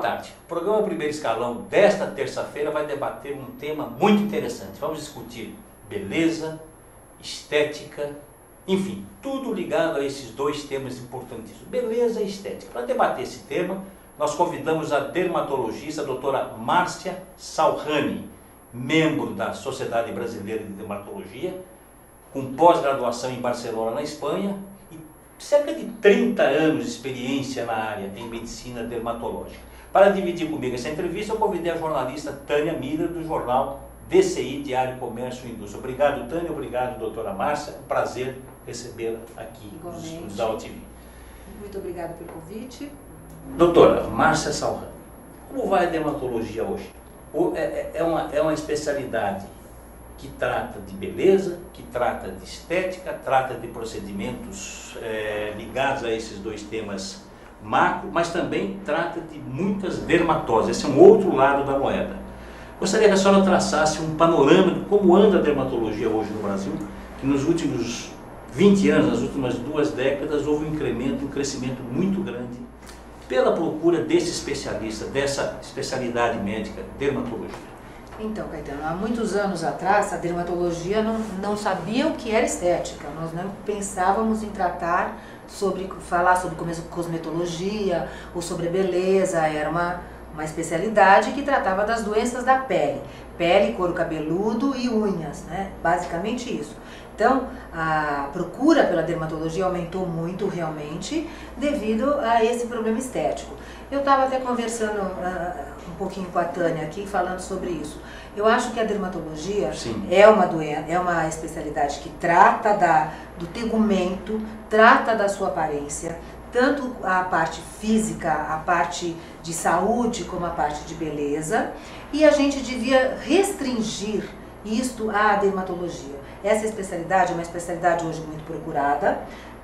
tarde. O programa Primeiro Escalão desta terça-feira vai debater um tema muito interessante. Vamos discutir beleza, estética, enfim, tudo ligado a esses dois temas importantíssimos, beleza e estética. Para debater esse tema, nós convidamos a dermatologista a doutora Márcia Salrani, membro da Sociedade Brasileira de Dermatologia, com pós-graduação em Barcelona, na Espanha, e cerca de 30 anos de experiência na área em medicina dermatológica. Para dividir comigo essa entrevista, eu convidei a jornalista Tânia Miller, do jornal DCI, Diário Comércio e Indústria. Obrigado, Tânia. Obrigado, doutora Márcia. Um prazer recebê-la aqui Igualmente. no TV. Muito obrigada pelo convite. Doutora Márcia Salran, como vai a dermatologia hoje? É- É é uma, é uma especialidade que trata de beleza, que trata de estética, trata de procedimentos eh, ligados a esses dois temas macro, mas também trata de muitas dermatoses. Esse é um outro lado da moeda. Gostaria que a senhora traçasse um panorama de como anda a dermatologia hoje no Brasil, que nos últimos 20 anos, nas últimas duas décadas, houve um incremento, um crescimento muito grande pela procura desse especialista, dessa especialidade médica, dermatologia. Então, Caetano, há muitos anos atrás, a dermatologia não, não sabia o que era estética. Nós não pensávamos em tratar sobre, falar sobre cos- cosmetologia ou sobre beleza. Era uma, uma especialidade que tratava das doenças da pele. Pele, couro cabeludo e unhas, né? Basicamente isso. Então, a procura pela dermatologia aumentou muito realmente devido a esse problema estético. Eu estava até conversando ah, um pouquinho com a Tânia aqui, falando sobre isso. Eu acho que a dermatologia Sim. é uma doença, é uma especialidade que trata da, do tegumento, trata da sua aparência, tanto a parte física, a parte de saúde, como a parte de beleza, e a gente devia restringir isto à dermatologia. Essa especialidade é uma especialidade hoje muito procurada,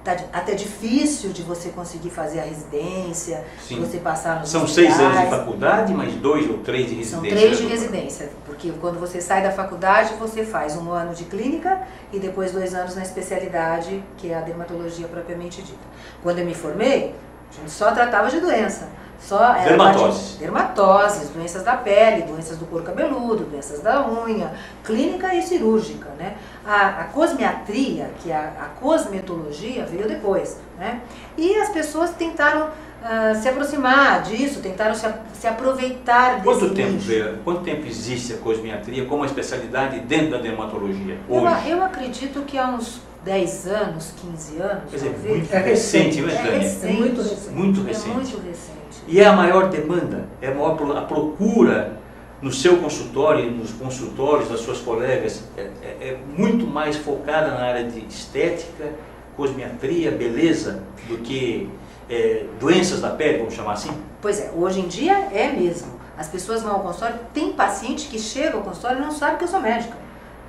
tá até difícil de você conseguir fazer a residência, Sim. você passar nos São seis anos de hospitais. faculdade, mais dois ou três de São residência. três de né, residência, porque quando você sai da faculdade, você faz um ano de clínica e depois dois anos na especialidade, que é a dermatologia propriamente dita. Quando eu me formei, a gente só tratava de doença. Só era Dermatoses. dermatoses, doenças da pele, doenças do couro cabeludo, doenças da unha, clínica e cirúrgica, né? A, a cosmiatria, que é a, a cosmetologia, veio depois, né? E as pessoas tentaram ah, se aproximar disso, tentaram se, se aproveitar desse Quanto tempo. Vera, quanto tempo existe a cosmiatria como uma especialidade dentro da dermatologia Eu, hoje? eu acredito que há uns 10 anos, 15 anos, Quer dizer, talvez. muito recente, né, é Tânia? recente. É muito recente. Muito É recente. muito recente. E é a maior demanda, é a maior a procura no seu consultório, nos consultórios das suas colegas, é, é- é muito mais focada na área de estética, cosmiatria, beleza, do que é, doenças da pele, vamos chamar assim? Pois é, hoje em dia é mesmo. As pessoas vão ao consultório, tem paciente que chega ao consultório e não sabe que eu sou médica.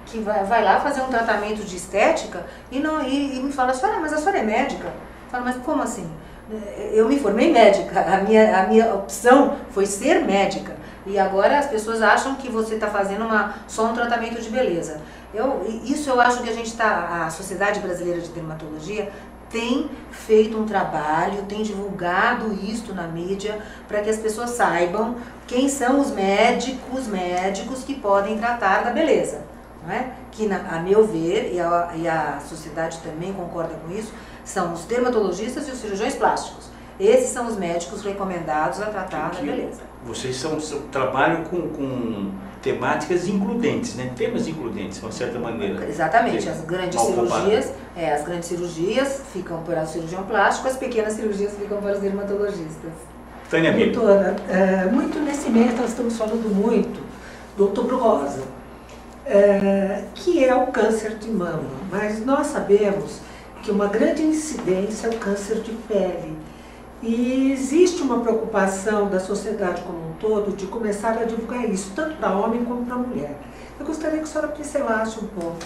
Que vai, vai lá fazer um tratamento de estética e, não, e, e me fala, senhora, mas a senhora é médica? Eu falo, mas como assim? Eu me formei médica, a minha, a minha opção foi ser médica. E agora as pessoas acham que você está fazendo uma, só um tratamento de beleza. Eu, isso eu acho que a gente está, a Sociedade Brasileira de Dermatologia tem feito um trabalho, tem divulgado isto na mídia para que as pessoas saibam quem são os médicos, médicos que podem tratar da beleza. Não é? Que, na, a meu ver, e a, e a sociedade também concorda com isso, são os dermatologistas e os cirurgiões plásticos. Esses são os médicos recomendados a tratar da Que- beleza. Vocês são, são- trabalham com, com temáticas includentes, né? temas includentes, de uma certa maneira. Exatamente, as grandes cirurgias, é, as grandes cirurgias ficam para o cirurgião plástico, as pequenas cirurgias ficam para os dermatologistas. Tânia Miller. Doutora, é, muito nesse mês nós estamos falando muito do outubro rosa, é, que é o câncer de mama. Mas nós sabemos que uma grande incidência é o câncer de pele. E existe uma preocupação da sociedade como um todo de começar a divulgar isso, tanto para homem como para mulher. Eu gostaria que a senhora pincelasse um pouco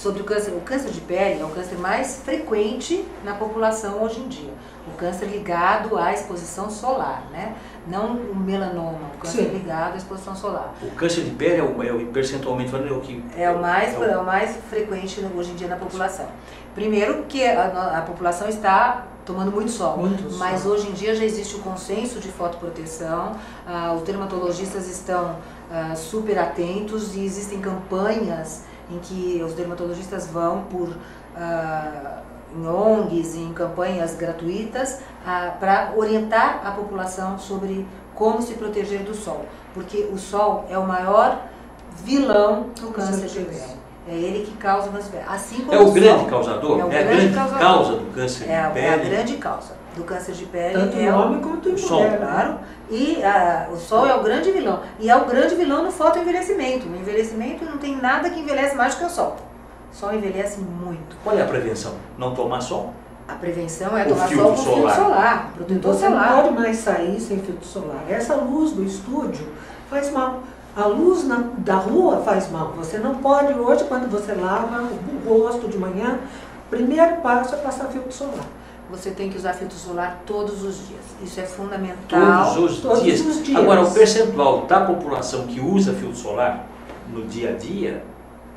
sobre o câncer. O câncer de pele é o câncer mais frequente na população hoje em dia. O câncer ligado à exposição solar, né? Não o melanoma, o câncer Sim. ligado à exposição solar. O câncer de pele é o, é o percentualmente falando, é o que. É o mais, é é o mais frequente hoje em dia na população. Primeiro, que a, a população está tomando muito sol. Muito mas sol. hoje em dia já existe o consenso de fotoproteção, ah, os dermatologistas estão ah, super atentos e existem campanhas em que os dermatologistas vão por ah, em ONGs, em campanhas gratuitas, para orientar a população sobre como se proteger do sol. Porque o sol é o maior vilão do câncer de pele. É ele que causa o câncer de pele. Assim como É o grande sol. causador? É o É, a grande grande causador. causa do câncer É, de a- é a pele. grande causa do câncer de pele. Tanto é em o- homem quanto em o sol, mulher. né? Claro. E ah, o sol é o grande vilão. E é o grande vilão no fotoenvelhecimento. No envelhecimento não tem nada que envelhece mais do que o sol. O sol envelhece muito. Qual é a prevenção? Não tomar sol? A prevenção é O tomar sol com filtro solar. solar, protetor Você não solar. pode mais sair sem filtro solar. Essa luz do estúdio faz mal. A luz na- da rua faz mal. Você não pode, hoje, quando você lava o rosto de manhã, o primeiro passo é passar filtro solar. Você tem que usar filtro solar todos os dias. Isso é fundamental. Todos os, todos dias. os dias. Agora, o percentual da população que usa filtro solar no dia a dia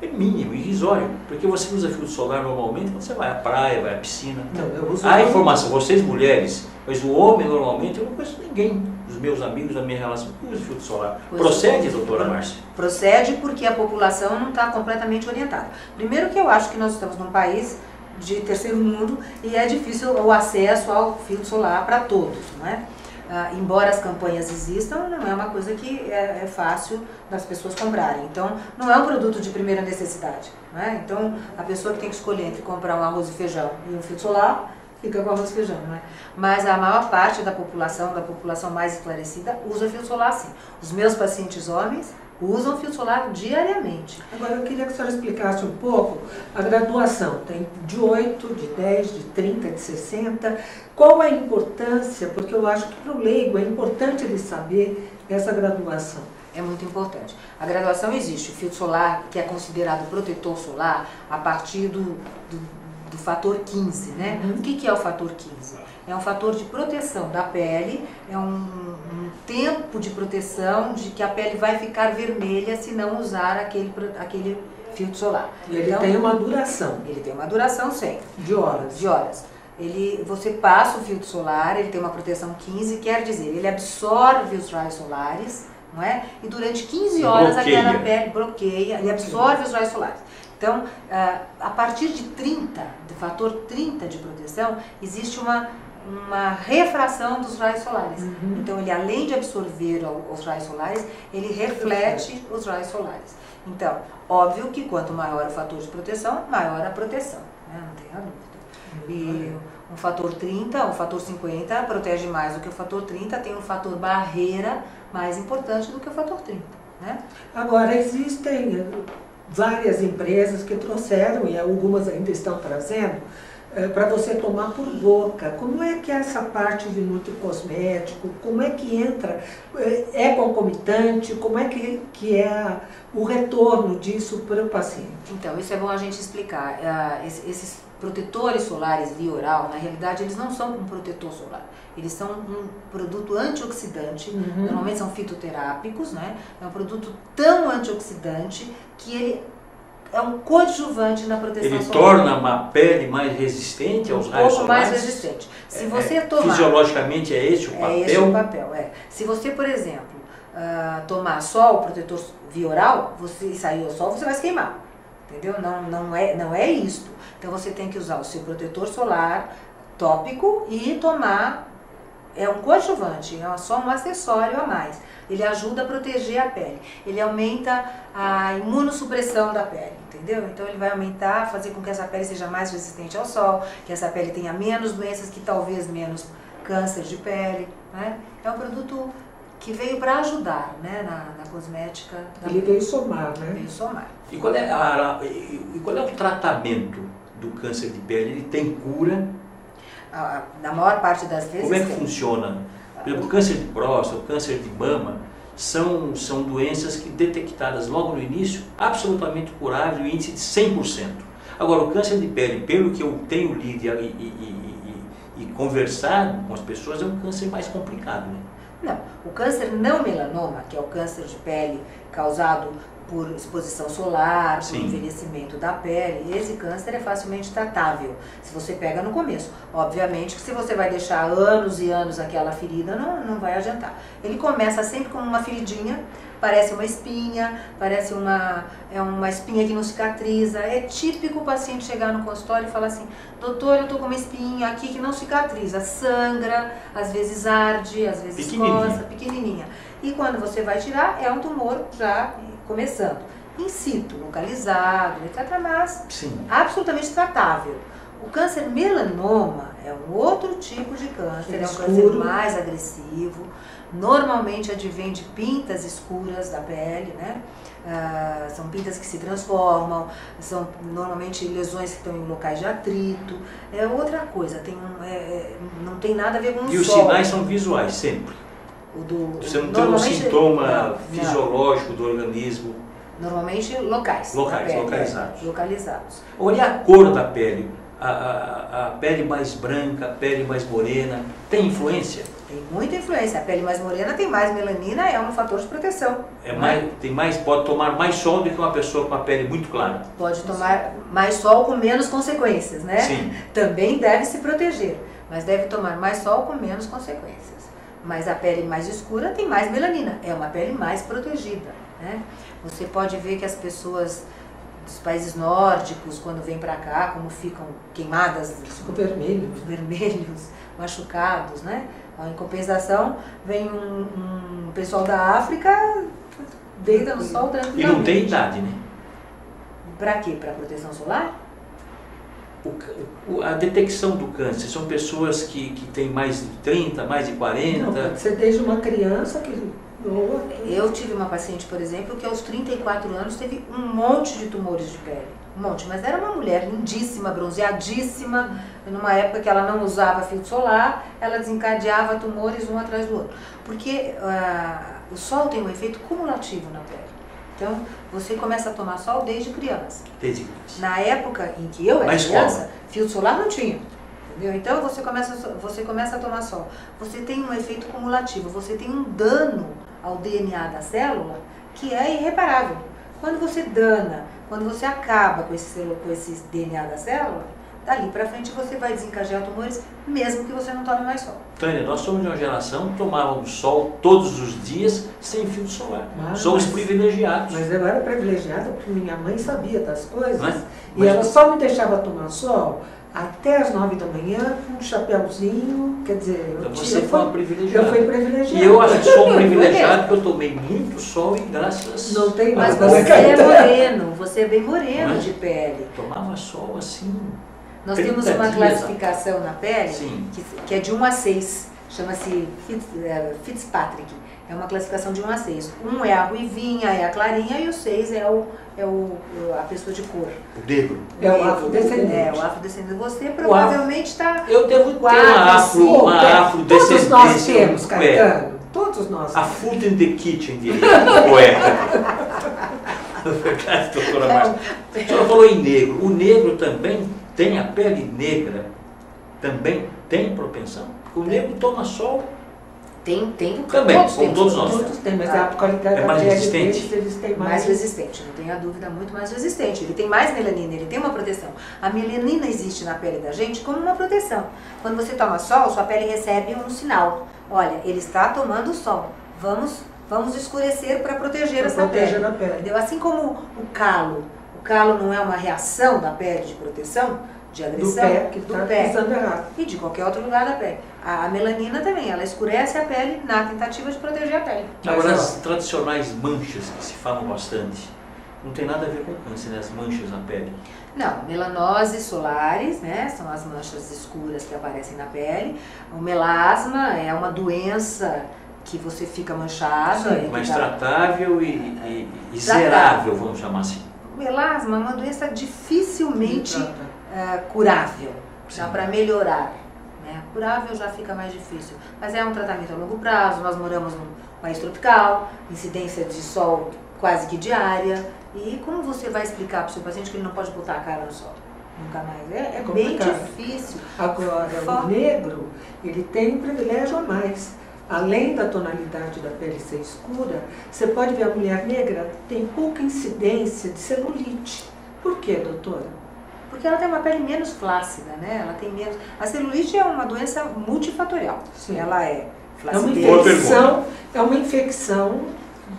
é mínimo, irrisório. Porque você usa filtro solar normalmente quando você vai à praia, vai à piscina. Não, eu uso A informação, vocês mulheres, mas o homem normalmente, eu não conheço ninguém dos meus amigos da minha relação que usa filtro solar. Pois Procede, é. doutora Márcia? Procede porque a população não está completamente orientada. Primeiro que eu acho que nós estamos num país de terceiro mundo e é difícil o acesso ao filtro solar para todos, não é? Ah, embora as campanhas existam, não é uma coisa que é, é fácil das pessoas comprarem. Então, não é um produto de primeira necessidade. Não é? Então, a pessoa que tem que escolher entre comprar um arroz e feijão e um filtro solar, fica com arroz e feijão. Não é? Mas a maior parte da população, da população mais esclarecida, usa filtro solar sim. Os meus pacientes homens usam filtro solar diariamente. Agora, eu queria que a senhora explicasse um pouco a graduação. Tem de 8, de 10, de 30, de 60. Qual a importância? Porque eu acho que para o leigo é importante ele saber essa graduação. É muito importante. A graduação existe. O filtro solar, que é considerado protetor solar, a partir do, do, do fator 15, né? Uhum. O que, que é o fator 15? É um fator de proteção da pele, é um, um tempo de proteção de que a pele vai ficar vermelha se não usar aquele, aquele filtro solar. E ele Então, tem uma duração ele tem uma duração sempre de horas. de horas. Ele, você passa o filtro solar, ele tem uma proteção 15, quer dizer, ele absorve os raios solares, não é? E durante 15 horas Bloqueia. aquela pele bloqueia e absorve os raios solares. Então, ah, a partir de 30, do fator 30 de proteção, existe uma, uma refração dos raios solares. Uhum. Então, ele além de absorver os raios solares, ele reflete os raios solares. Então, óbvio que quanto maior o fator de proteção, maior a proteção, né? não tenha dúvida. E um fator 30, um fator 50 protege mais do que o fator 30, tem um fator barreira mais importante do que o fator 30. Né? Agora, existem eh, várias empresas que trouxeram, e algumas ainda estão trazendo, para você tomar por boca. Como é que é essa parte de nutricosmético? Como é que entra? Eh, É concomitante? Como é que, que é o retorno disso para o paciente? Então, isso é bom a gente explicar. Ah, esse- esses protetores solares via oral, na realidade, eles não são um protetor solar. Eles são um produto antioxidante, Uhum. normalmente são fitoterápicos, né? É um produto tão antioxidante que ele é um coadjuvante na proteção Ele solar. torna uma pele mais resistente aos um raios pouco mais resistente. Se É, você é, tomar Fisiologicamente é esse o papel? É esse o papel, é. Se você, por exemplo, ah, tomar só o protetor via oral, você sair ao sol, você vai se queimar. Entendeu? Não, não, é, não é isto. Então você tem que usar o seu protetor solar tópico e tomar. É um coadjuvante, é só um acessório a mais. Ele ajuda a proteger a pele. Ele aumenta a imunossupressão da pele, entendeu? Então ele vai aumentar, fazer com que essa pele seja mais resistente ao sol, que essa pele tenha menos doenças, que talvez menos câncer de pele, né? É um produto que veio para ajudar, né, na, na cosmética, da Ele veio somar, né? veio somar. E qual, é a, e qual é o tratamento do câncer de pele? Ele tem cura? A- Na maior parte das vezes Como é que tem. funciona? Por exemplo, o câncer de próstata, o câncer de mama, são, são doenças que detectadas logo no início, absolutamente curáveis, o índice de 100%. Agora, o câncer de pele, pelo que eu tenho lido e, e, e, e conversado com as pessoas, é um câncer mais complicado. Né? Não, o câncer não melanoma, que é o câncer de pele causado por exposição solar, Sim. por envelhecimento da pele, esse câncer é facilmente tratável, se você pega no começo. Obviamente que se você vai deixar anos e anos aquela ferida, não, não vai adiantar. Ele começa sempre como uma feridinha, parece uma espinha, parece uma, é uma espinha que não cicatriza. É típico o paciente chegar no consultório e falar assim, doutor, eu tô com uma espinha aqui que não cicatriza, sangra, às vezes arde, às vezes coça, pequenininha. E quando você vai tirar, é um tumor já começando. In situ, localizado, etc. Mas Sim. absolutamente tratável. O câncer melanoma é um outro tipo de câncer, é um câncer mais agressivo. Normalmente advém de pintas escuras da pele, né? Uh, são pintas que se transformam, são normalmente lesões que estão em locais de atrito. É outra coisa, tem um, é, é não tem nada a ver com o E os sinais são visuais, sempre. O do, Você não tem um sintoma não, fisiológico não. do organismo. Normalmente locais. Locais, pele, localizados. localizados. Olha a cor da pele. A, a, a, pele mais branca, a pele mais morena, tem influência? Tem muita influência. A pele mais morena tem mais melanina, é um fator de proteção. É mais, tem mais, pode tomar mais sol do que uma pessoa com a pele muito clara. Pode tomar mais sol com menos consequências, né? Sim. Também deve se proteger, mas deve tomar mais sol com menos consequências. Mas a pele mais escura tem mais melanina, é uma pele mais protegida. Né? Você pode ver que as pessoas dos países nórdicos, quando vêm para cá, como ficam queimadas, ficam vermelhos, vermelhos, machucados, né? Em compensação, vem um, um pessoal da África, deita no sol tranquilamente. E não tem idade, né? Para quê? Para proteção solar? o, a detecção do câncer são pessoas que, que têm mais de 30, mais de 40? Não, pode ser desde uma criança que. Eu tive uma paciente, por exemplo, que aos 34 anos teve um monte de tumores de pele. Um monte, mas era uma mulher lindíssima, bronzeadíssima. Numa época que ela não usava filtro solar, ela desencadeava tumores um atrás do outro. Porque uh, o sol tem um efeito cumulativo na pele. Então, você começa a tomar sol desde criança. Desde criança. Na época em que eu era Mas criança, como? filtro solar não tinha. Entendeu? Então, você começa, você começa a tomar sol. Você tem um efeito cumulativo, você tem um dano ao DNA da célula que é irreparável. Quando você dana, quando você acaba com esse, com esse DNA da célula, dali para frente você vai desencadear tumores, mesmo que você não tome mais sol. Tânia, nós somos de uma geração que tomávamos sol todos os dias sem filtro solar. Mas, somos mas, privilegiados. Mas eu era privilegiada porque minha mãe sabia das coisas. Mas, e ela só me deixava tomar sol até as nove da manhã, com um chapéuzinho, quer dizer... Então você foi uma privilegiada. Eu fui privilegiada. E eu acho que sou privilegiado porque eu tomei muito sol e graças... Não tem mais. Mas você é moreno, você é bem moreno de pele. Tomava sol assim... Nós temos uma classificação na pele que, que, é de 1 a 6, chama-se é, Fitzpatrick. É uma classificação de 1 a 6. 1 é a ruivinha, é a clarinha, e o 6 é, o, é o, a pessoa de cor. O negro. É o afrodescendente. É, o afrodescendente. Você provavelmente está. Eu devo ter uma, afro, uma afrodescendência. Todos nós temos, Caetano. Todos nós. A food in the kitchen, diria o poeta. Doutora Márcia. A senhora falou em negro. O negro também tem a pele negra, também tem propensão. O negro toma sol. Tem, tem. Também, todos como todos nós. Todos têm, mas a qualidade é mais resistente. Deles, eles têm mais... mais resistente, não tenha dúvida, muito mais resistente. Ele tem mais melanina, ele tem uma proteção. A melanina existe na pele da gente como uma proteção. Quando você toma sol, sua pele recebe um sinal. Olha, ele está tomando sol. Vamos, vamos escurecer para proteger pra essa proteger pele. pele. Entendeu? Assim como o calo calo não é uma reação da pele de proteção, de agressão, do pé, que do tá pé errado. e de qualquer outro lugar da pele. A, a, melanina também, ela escurece a pele na tentativa de proteger a pele. Agora, as tradicionais manchas que se falam bastante, não tem nada a ver com câncer, né? As manchas na pele. Não, melanoses solares, né? São as manchas escuras que aparecem na pele. O melasma é uma doença que você fica manchado. Sim, mais tratável e, e, e zerável, vamos chamar assim melasma é uma doença dificilmente uh, curável, já para melhorar. Né? Curável já fica mais difícil, mas é um tratamento a longo prazo. Nós moramos num país tropical, incidência de sol quase que diária, E como você vai explicar para o seu paciente que ele não pode botar a cara no sol? Nunca mais. É, é bem difícil. Agora, o negro, ele tem um privilégio a mais. Além da tonalidade da pele ser escura, você pode ver a mulher negra tem pouca incidência de celulite. Por quê, doutora? Porque ela tem uma pele menos flácida, né? Ela tem menos. A celulite é uma doença multifatorial. Sim. Ela é É uma flacidez. Infecção, é uma infecção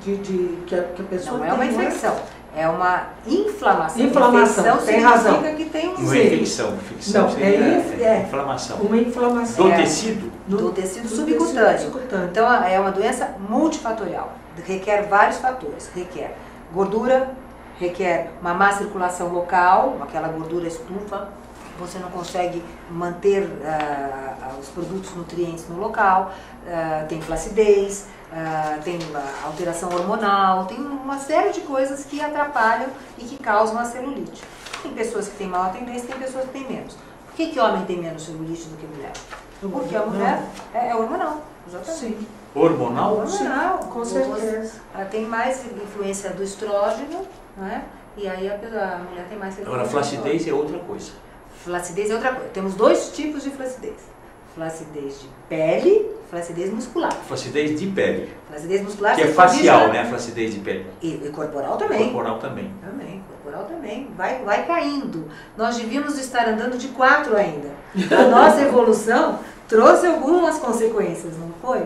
de, de- que, a, que a pessoa Não tem. é uma não infecção, é uma inflamação. Inflamação, Infecção tem significa razão. que tem um Não é infecção, infecção Não, é inf- é. inflamação. Uma inflamação. Do É. tecido, do tecido do subcutâneo. tecido subcutâneo. Então é uma doença multifatorial, requer vários fatores. Requer gordura, requer uma má circulação local, aquela gordura estufa, você não consegue manter ah, os produtos nutrientes no local, ah, tem flacidez, ah, tem alteração hormonal, tem uma série de coisas que atrapalham e que causam a celulite. Tem pessoas que têm maior tendência, tem pessoas que têm menos. Por que, que homem tem menos celulite do que mulher? Porque a mulher é, é hormonal, exatamente. Sim, hormonal, Hormonal, com você- certeza. Ela tem mais influência do estrógeno, né? E aí a, pessoa- a mulher tem mais agora flacidez é outra coisa. Flacidez é outra coisa. Temos dois tipos de flacidez. Flacidez de pele, flacidez muscular. Flacidez de pele, Flacidez muscular que é facial, né? A flacidez de pele. E, e corporal também. Corporal também. Também, corporal também. Vai, vai caindo. Nós devíamos estar andando de quatro ainda. A nossa evolução trouxe algumas consequências, não foi?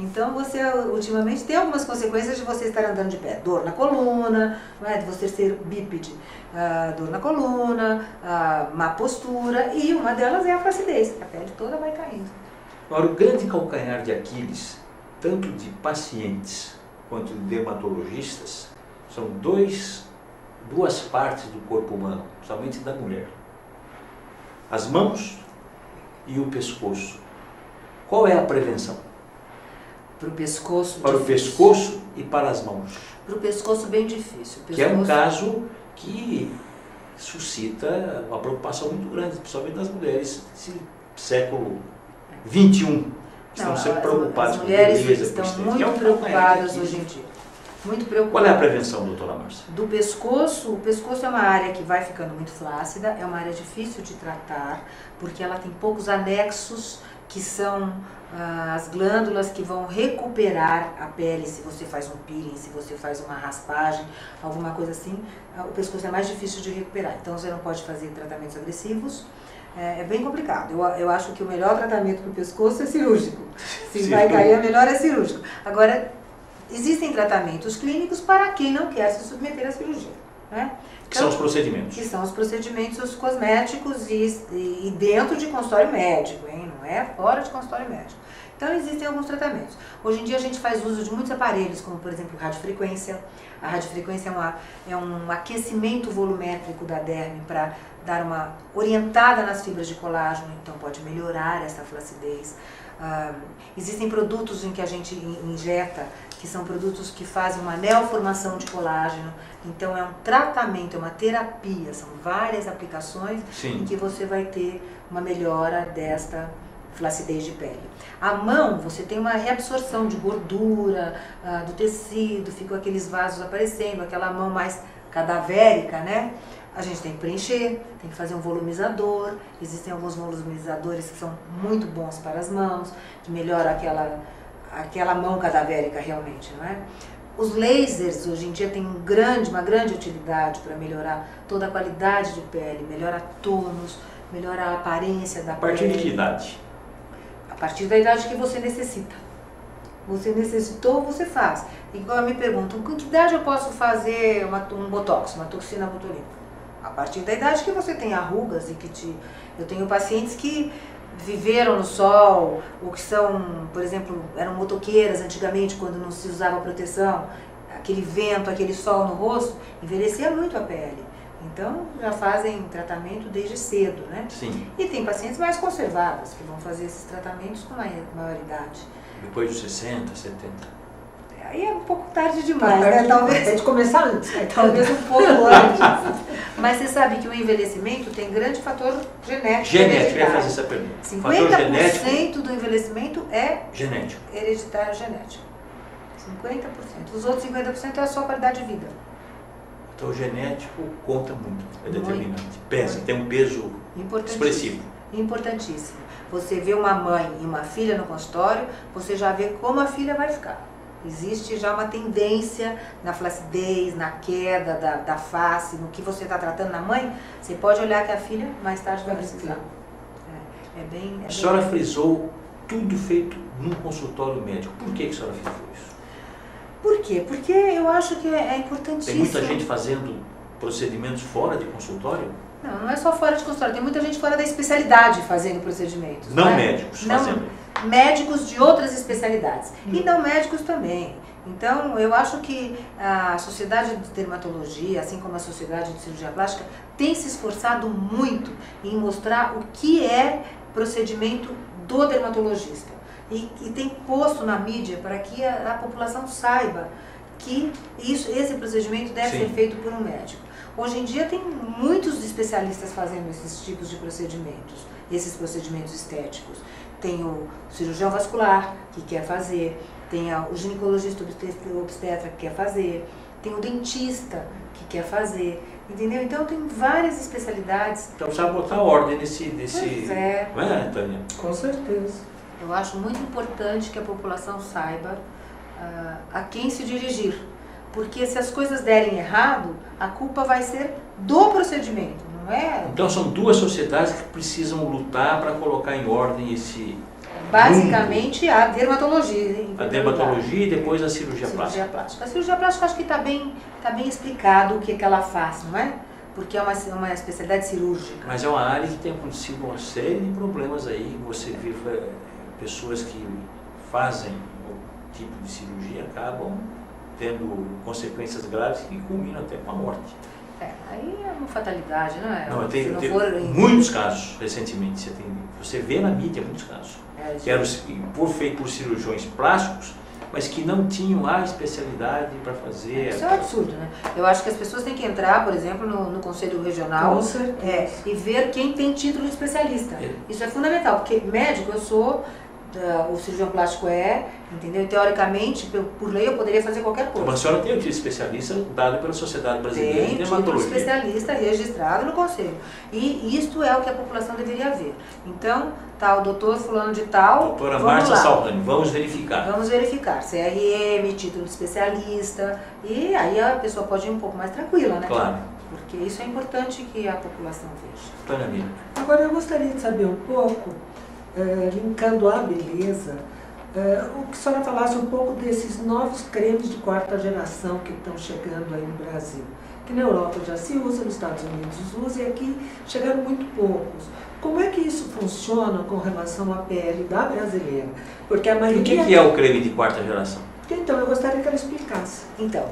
Então você ultimamente tem algumas consequências de você estar andando de pé. Dor na coluna, não é? de você ser bípede. Ah, dor na coluna, ah, má postura e uma delas é a flacidez. A pele toda vai caindo. Agora, o grande calcanhar de Aquiles, tanto de pacientes quanto de dermatologistas, são dois, duas partes do corpo humano, somente da mulher: as mãos e o pescoço. Qual é a prevenção? Para o pescoço. Para o difícil. pescoço e para as mãos. Para o pescoço, bem difícil. O Que é um pescoço- caso que suscita uma preocupação muito grande, principalmente nas mulheres desse século XXI, que estão Não, sempre as- preocupadas as com mulheres beleza, estão estética. muito É um preocupadas hoje em dia. Muito Qual é a preocupadas. prevenção, doutora Márcia? Do pescoço, o pescoço é uma área que vai ficando muito flácida, é uma área difícil de tratar, porque ela tem poucos anexos que são ah, as glândulas que vão recuperar a pele se você faz um peeling, se você faz uma raspagem, alguma coisa assim. ah, O pescoço é mais difícil de recuperar. Então você não pode fazer tratamentos agressivos. É, é bem complicado. Eu, eu acho que o melhor tratamento para o pescoço é cirúrgico. Se Sim. vai cair, é melhor é cirúrgico. Agora, existem tratamentos clínicos para quem não quer se submeter à cirurgia. Né? Que são os procedimentos. que são os procedimentos cosméticos e, e dentro de consultório médico, hein? É fora de consultório médico. Então existem alguns tratamentos. Hoje em dia a gente faz uso de muitos aparelhos, como por exemplo radiofrequência. A radiofrequência é, uma, é um aquecimento volumétrico da derme para dar uma orientada nas fibras de colágeno, então pode melhorar essa flacidez. Ah, existem produtos em que a gente in- injeta, que são produtos que fazem uma neoformação de colágeno. Então é um tratamento, é uma terapia, são várias aplicações em Sim. que você vai ter uma melhora desta flacidez de pele. A mão, você tem uma reabsorção de gordura ah, do tecido, ficam aqueles vasos aparecendo, aquela mão mais cadavérica, né? A gente tem que preencher, tem que fazer um volumizador. Existem alguns volumizadores que são muito bons para as mãos, que melhoram aquela, aquela mão cadavérica realmente, não é? Os lasers hoje em dia têm um grande, uma grande utilidade para melhorar toda a qualidade de pele, melhora tônus, melhora a aparência da A partir pele. de que idade? Partir da idade que você necessita. Você necessitou, você faz. Igual me perguntam, com que idade eu posso fazer uma, um botox, uma toxina botulínica? A partir da idade que você tem arrugas e que te. Eu tenho pacientes que viveram no sol, ou que são, por exemplo, eram motoqueiras antigamente, quando não se usava proteção, aquele vento, aquele sol no rosto, envelhecia muito a pele. Então já fazem tratamento desde cedo, né? Sim. E tem pacientes mais conservadas que vão fazer esses tratamentos com mai- maior idade. Depois dos 60, 70. Aí é um pouco tarde demais, Tarde né? demais. Talvez, Tem que começar antes. né? talvez um pouco antes. Mas você sabe que o envelhecimento tem grande fator genético. Genético, eu ia fazer essa pergunta. Fator genético 50% do envelhecimento é genético. hereditário genético. 50%. Os outros 50% é a sua qualidade de vida. Então o genético conta muito, é Muito. determinante. Pesa, tem um peso Importantíssimo. expressivo. Importantíssimo. Você vê uma mãe e uma filha no consultório, você já vê como a filha vai ficar. Existe já uma tendência na flacidez, na queda da, da face, no que você está tratando na mãe. Você pode olhar que a filha mais tarde vai precisar. É, é bem. é A bem- senhora frisou tudo feito num consultório médico. Por que, que a senhora frisou isso? Por quê? Porque eu acho que é é importantíssimo. Tem muita gente fazendo procedimentos fora de consultório? Não, não é só fora de consultório, tem muita gente fora da especialidade fazendo procedimentos. Não é? médicos Não, fazendo. médicos de outras especialidades. E não médicos também. Então, eu acho que a Sociedade de Dermatologia, assim como a Sociedade de Cirurgia Plástica, tem se esforçado muito em mostrar o que é procedimento do dermatologista. E, e tem posto na mídia para que a, a população saiba que isso, esse procedimento deve Sim. ser feito por um médico. Hoje em dia tem muitos especialistas fazendo esses tipos de procedimentos, esses procedimentos estéticos. Tem o cirurgião vascular que quer fazer, tem a- o ginecologista obstet- obstetra que quer fazer, tem o dentista que quer fazer, entendeu? Então tem várias especialidades. Então precisa botar ordem nesse. nesse... Pois é. Não é, Tânia? Com certeza. Eu acho muito importante que a população saiba ah, a quem se dirigir. Porque se as coisas derem errado, a culpa vai ser do procedimento, não é? Então são duas sociedades que precisam lutar para colocar em ordem esse. Basicamente a dermatologia. A dermatologia e depois a cirurgia plástica. Cirurgia plástica. A cirurgia plástica acho que está bem, tá bem explicado o que, que ela faz, não é? Porque é uma, uma especialidade cirúrgica. Mas é uma área que tem acontecido uma série de problemas aí. Você vê pessoas que fazem o tipo de cirurgia acabam tendo consequências graves que culminam até com a morte. É, aí é uma fatalidade, não é? Não, eu tenho, não for muitos casos recentemente. Você, tem, você vê na mídia muitos casos. É, Que eram por, feito por cirurgiões plásticos, mas que não tinham a especialidade para fazer. Isso é um absurdo, né? Eu acho que as pessoas têm que entrar, por exemplo, no, no Conselho Regional é, e ver quem tem título de especialista. É. Isso é fundamental, porque médico eu sou, da- o cirurgião plástico é, entendeu? Teoricamente, por, por lei, eu poderia fazer qualquer Então, coisa. a senhora tem o título de especialista dado pela Sociedade Brasileira Tem de título de Dermatologia. especialista registrado no Conselho. E isto é o que a população deveria ver. Então, tá o doutor fulano de tal, Doutora vamos Márcia lá. Vamos verificar. Vamos verificar, CRM, título de especialista, e aí a pessoa pode ir um pouco mais tranquila, né? Claro. Porque isso é importante que a população veja. Tânia. Agora eu gostaria de saber um pouco, eh, linkando a beleza, eh, o que a senhora falasse um pouco desses novos cremes de quarta geração que estão chegando aí no Brasil. Que na Europa já se usa, nos Estados Unidos usa e aqui chegaram muito poucos. Como é que isso funciona com relação à pele da brasileira? Porque a maioria... o que, que é o creme de quarta geração? Então, eu gostaria que ela explicasse. Então,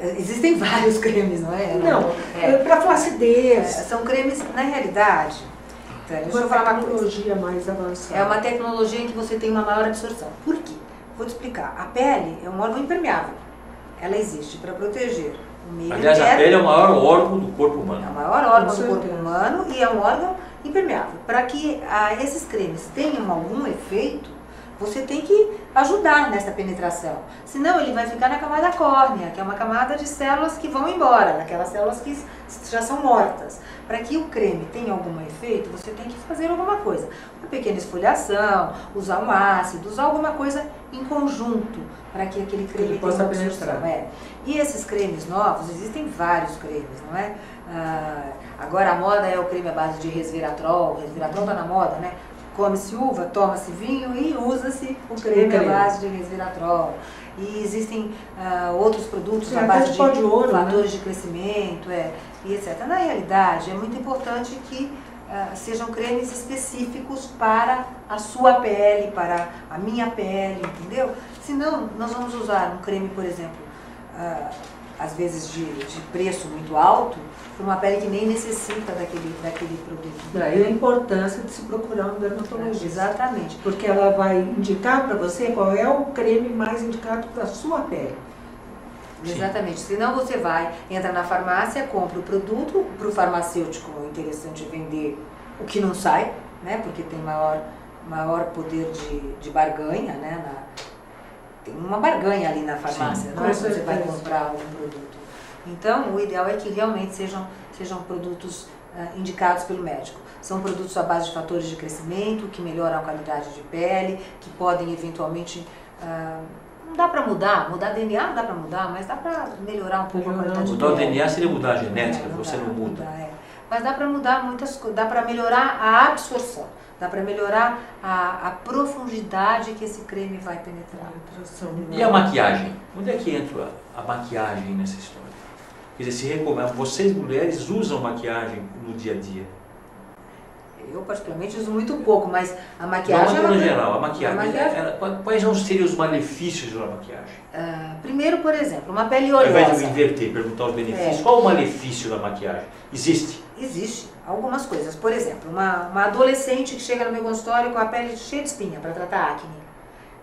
eh, existem vários cremes, não é? Não, é, para é, flacidez, são cremes, na realidade, então, deixa eu uma falar uma coisa. tecnologia mais avançada. É uma tecnologia em que você tem uma maior absorção. Por quê? Vou te explicar. A pele é um órgão impermeável. Ela existe para proteger o meio Aliás, a pele é o maior órgão do corpo É o humano. maior órgão do corpo humano e é um órgão impermeável. Para que ah, esses cremes tenham algum efeito, você tem que ajudar nessa penetração. Senão ele vai ficar na camada córnea, que é uma camada de células que vão embora, daquelas células que já são mortas. Para que o creme tenha algum efeito, você tem que fazer alguma coisa. Uma pequena esfoliação, usar um ácido, usar alguma coisa em conjunto para que aquele creme Ele possa penetrar. É. E esses cremes novos, existem vários cremes, não é? Ah, agora a moda é o creme à base de resveratrol, resveratrol está na moda, né? Come-se uva, toma-se vinho e usa-se o creme, à base de resveratrol. E existem ah, outros produtos Sim, à base de de ouro, fatores de crescimento, é, e etc. Na realidade, é muito importante que ah, sejam cremes específicos para a sua pele, para a minha pele, entendeu? Senão, nós vamos usar um creme, por exemplo, ah, às vezes de, de preço muito alto, para uma pele que nem necessita daquele, daquele produto. Daí a importância de se procurar um dermatologista. Exatamente. Porque ela vai indicar para você qual é o creme mais indicado para a sua pele. Sim. Exatamente. Senão você vai, entra na farmácia, compra o produto, para o farmacêutico é interessante vender o que não sai, né? Porque tem maior, maior poder de, de barganha, né? Na- tem uma barganha ali na farmácia, Sim, não é? Quando você vai comprar um produto. Então, o ideal é que realmente sejam, sejam produtos uh, indicados pelo médico. São produtos à base de fatores de crescimento, que melhoram a qualidade de pele, que podem eventualmente. Uh, não dá para mudar, mudar DNA não dá para mudar, mas dá para melhorar um pouco a qualidade de pele. Mudar o DNA seria mudar a genética, é, não você dá, não muda. é. Mas dá para mudar muitas coisas, dá para melhorar a absorção, dá para melhorar a, a, profundidade que esse creme vai penetrar. E a maquiagem? Onde é que entra a maquiagem nessa história? Quer dizer, se recomenda, vocês mulheres usam maquiagem no dia a dia? Eu, particularmente, uso muito pouco, mas a maquiagem... Não, é uma... geral, a maquiagem. A maquiagem... Ela, quais não seriam os malefícios da maquiagem? Uh, primeiro, por exemplo, uma pele oleosa. Ao invés de eu inverter, perguntar os benefícios, é. qual o malefício da maquiagem? Existe? Existe. Algumas coisas. Por exemplo, uma, uma adolescente que chega no meu consultório com a pele cheia de espinha para tratar acne.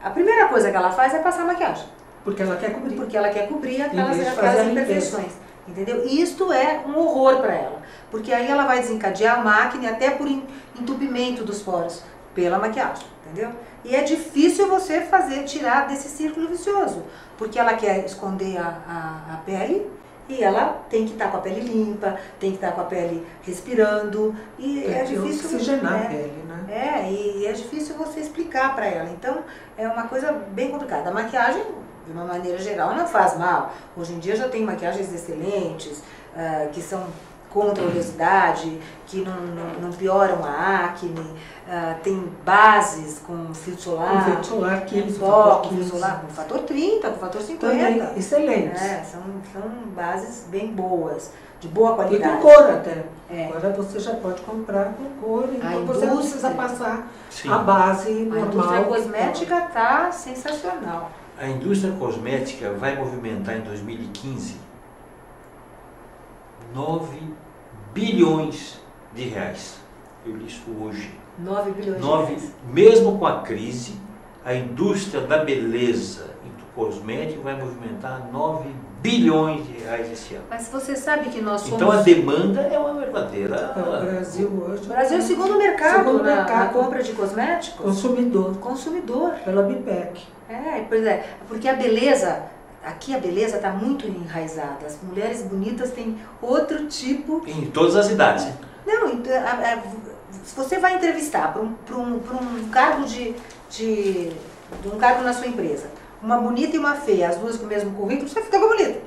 A primeira coisa que ela faz é passar maquiagem. Porque ela quer cobrir. Porque ela quer cobrir aquelas, aquelas imperfeições. Entendeu? Isto é um horror para ela, porque aí ela vai desencadear uma acne até por entupimento dos poros pela maquiagem, entendeu? E é difícil você fazer, tirar desse círculo vicioso, porque ela quer esconder a, a, a pele e ela tem que estar com a pele limpa, tem que estar com a pele respirando e tem é difícil oxigenar né? a pele, né? É, e, e é difícil você explicar para ela. Então é uma coisa bem complicada. A maquiagem de uma maneira geral, não faz mal. Hoje em dia já tem maquiagens excelentes, uh, que são contra a obesidade, que não, não, não pioram a acne, uh, tem bases com filtro solar, com filtro solar 15, pó, com filtro solar, com fator 30, com fator 50. Também excelentes. É, são, são bases bem boas, de boa qualidade. E com cor até. É. Agora você já pode comprar com cor, então você não precisa passar Sim. a base normal. A indústria cosmética está sensacional. A indústria cosmética vai movimentar em 2015 9 bilhões de reais. Eu li isso hoje. 9 bilhões 9, de reais. Mesmo com a crise, a indústria da beleza e do cosmético vai movimentar 9 bilhões de reais esse ano. Mas você sabe que nós somos... Então a demanda é uma verdadeira... É, o Brasil hoje... O Brasil é o segundo mercado, segundo na, mercado. na compra de cosméticos. Consumidor. Consumidor. Pela BIPEC. É, pois é, porque a beleza, aqui a beleza está muito enraizada. As mulheres bonitas têm outro tipo. Em todas as idades. Não, se você vai entrevistar para um, um, um cargo de, de, de um cargo na sua empresa, uma bonita e uma feia, as duas com o mesmo currículo, você fica com bonita.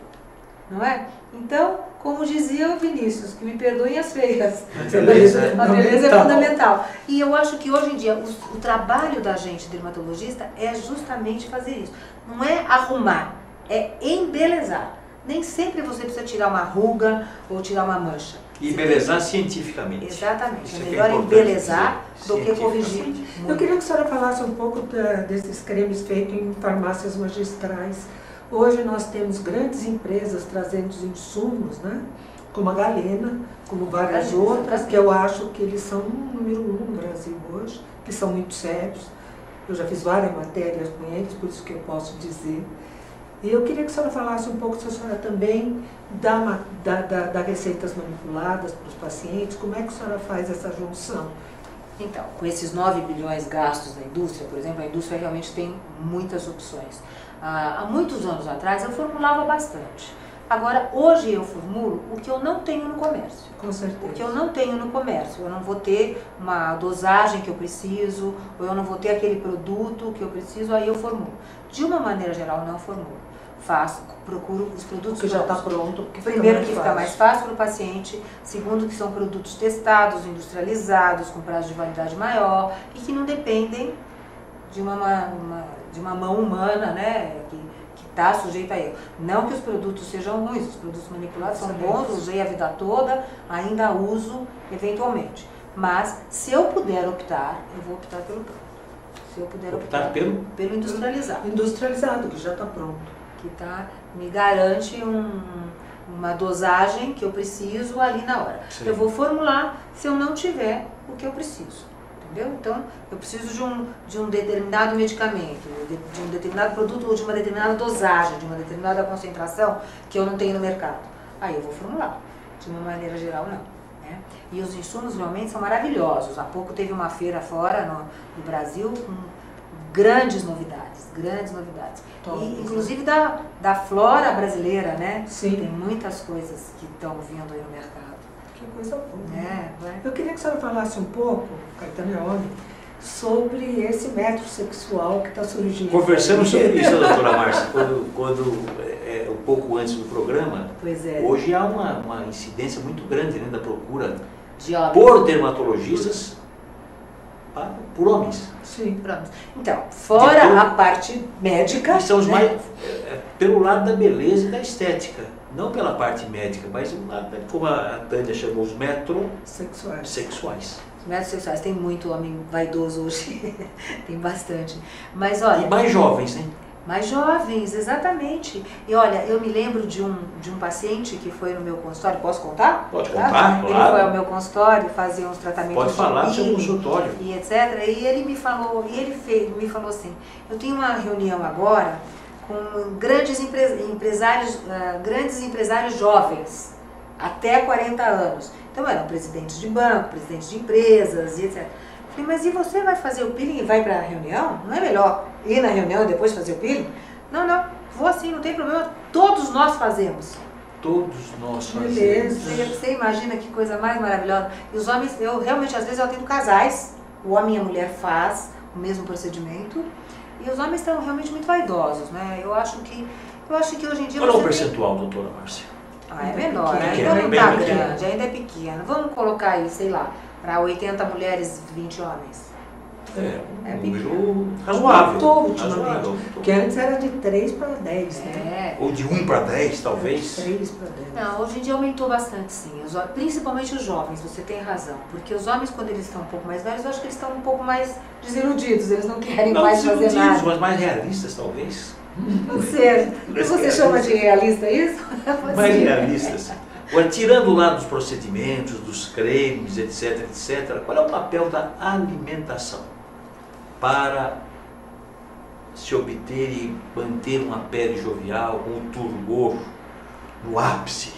Não é? Então, como dizia o Vinícius, que me perdoem as feias. A beleza, é, a beleza é fundamental. E eu acho que hoje em dia o, o, trabalho da gente dermatologista é justamente fazer isso. Não é arrumar, é embelezar. Nem sempre você precisa tirar uma ruga ou tirar uma mancha. E embelezar cientificamente. Exatamente. Isso é melhor é embelezar do que corrigir. Eu queria que a senhora falasse um pouco da, desses cremes feitos em farmácias magistrais Hoje nós temos grandes empresas trazendo os insumos, né? como a Galena, como várias outras, que eu acho que eles são o número um no Brasil hoje, que são muito sérios. Eu já fiz várias matérias com eles, por isso que eu posso dizer. E eu queria que a senhora falasse um pouco, se a senhora também dá, da da receitas manipuladas para os pacientes, como é que a senhora faz essa junção? Então, com esses 9 bilhões gastos na indústria, por exemplo, a indústria realmente tem muitas opções há muitos anos atrás, eu formulava bastante. Agora, hoje eu formulo o que eu não tenho no comércio. Com certeza. O que eu não tenho no comércio. Eu não vou ter uma dosagem que eu preciso, ou eu não vou ter aquele produto que eu preciso, aí eu formulo. De uma maneira geral, não formulo. Faço, procuro os produtos que já está pronto. Que Primeiro, que fica mais fácil para o paciente. Segundo, que são produtos testados, industrializados, com prazo de validade maior e que não dependem de uma, uma de uma mão humana, né, que está sujeita a erro. Não que os produtos sejam ruins, os produtos manipulados são bons, usei a vida toda, ainda uso eventualmente. Mas se eu puder optar, eu vou optar pelo pronto. Se eu puder optar, optar pelo? pelo industrializado. Industrializado, que já está pronto. Que tá, me garante um, uma dosagem que eu preciso ali na hora. Sim. Eu vou formular se eu não tiver o que eu preciso entendeu? Então, eu preciso de um, de um determinado medicamento, de, de um determinado produto ou de uma determinada dosagem, de uma determinada concentração que eu não tenho no mercado. Aí eu vou formular. De uma maneira geral, não. Né? E os insumos realmente são maravilhosos. Há pouco teve uma feira fora no, no Brasil com grandes novidades, grandes novidades. Top. E, inclusive da, da flora brasileira, né? Sim. Tem muitas coisas que estão vindo aí no mercado. Coisa boa. É, vai. Eu queria que a senhora falasse um pouco, Caetano é homem, sobre esse metrosexual que está surgindo. Conversamos sobre isso, doutora Márcia, quando, quando é, é, um pouco antes do programa, Pois é. hoje há uma, uma incidência muito grande né, da procura De homens. por dermatologistas para- por homens. Sim. Pronto. Então, fora De a parte médica. Que são os né? mais é, é, pelo lado da beleza e da estética, não pela parte médica, mas lado, como a Tânia chamou, os metrosexuais. Sexuais. Os médicos sexuais tem muito homem vaidoso hoje. tem bastante. Mas olha. E mais jovens, né? Mais jovens, exatamente. E olha, eu me lembro de um, de um paciente que foi no meu consultório, posso contar? Pode Tá? contar, Ele claro. foi ao meu consultório fazer uns tratamentos Pode falar do seu consultório. e etc. E ele me falou, e ele fez, me falou assim, eu tenho uma reunião agora com grandes empre- empresários, ah, grandes empresários jovens, até 40 anos. Então eram presidentes de banco, presidentes de empresas e etc. Falei, mas e você vai fazer o peeling e vai para a reunião? Não é melhor ir na reunião e depois fazer o peeling? Não, não, vou assim, não tem problema. Todos nós fazemos. Todos nós fazemos. Beleza. Você, você imagina que coisa mais maravilhosa. E os homens, eu realmente, às vezes eu atendo casais, o homem e a mulher faz o mesmo procedimento, e os homens estão realmente muito vaidosos, né? Eu acho que, eu acho que hoje em dia Qual é o você tem- percentual, doutora Márcia? Ah, é menor, Pequeno, ainda não bem está grande, ainda é pequeno. Vamos colocar aí, sei lá, para 80 mulheres, 20 homens. É, É um número razoável. Aumentou ultimamente. Razoável. Porque antes era de 3 para 10, né? É. Ou de 1 para 10, talvez. 3 para 10. Não, hoje em dia aumentou bastante, sim. Os principalmente os jovens, você tem razão. Porque os homens, quando eles estão um pouco mais velhos, eu acho que eles estão um pouco mais desiludidos. Eles não querem Não mais fazer desiludidos, nada. mas mais realistas, talvez. Você, você chama de realista isso? Mais realistas. Agora, tirando lado dos procedimentos, dos cremes, etc, etc, qual é o papel da alimentação para se obter e manter uma pele jovial, o turgor no ápice?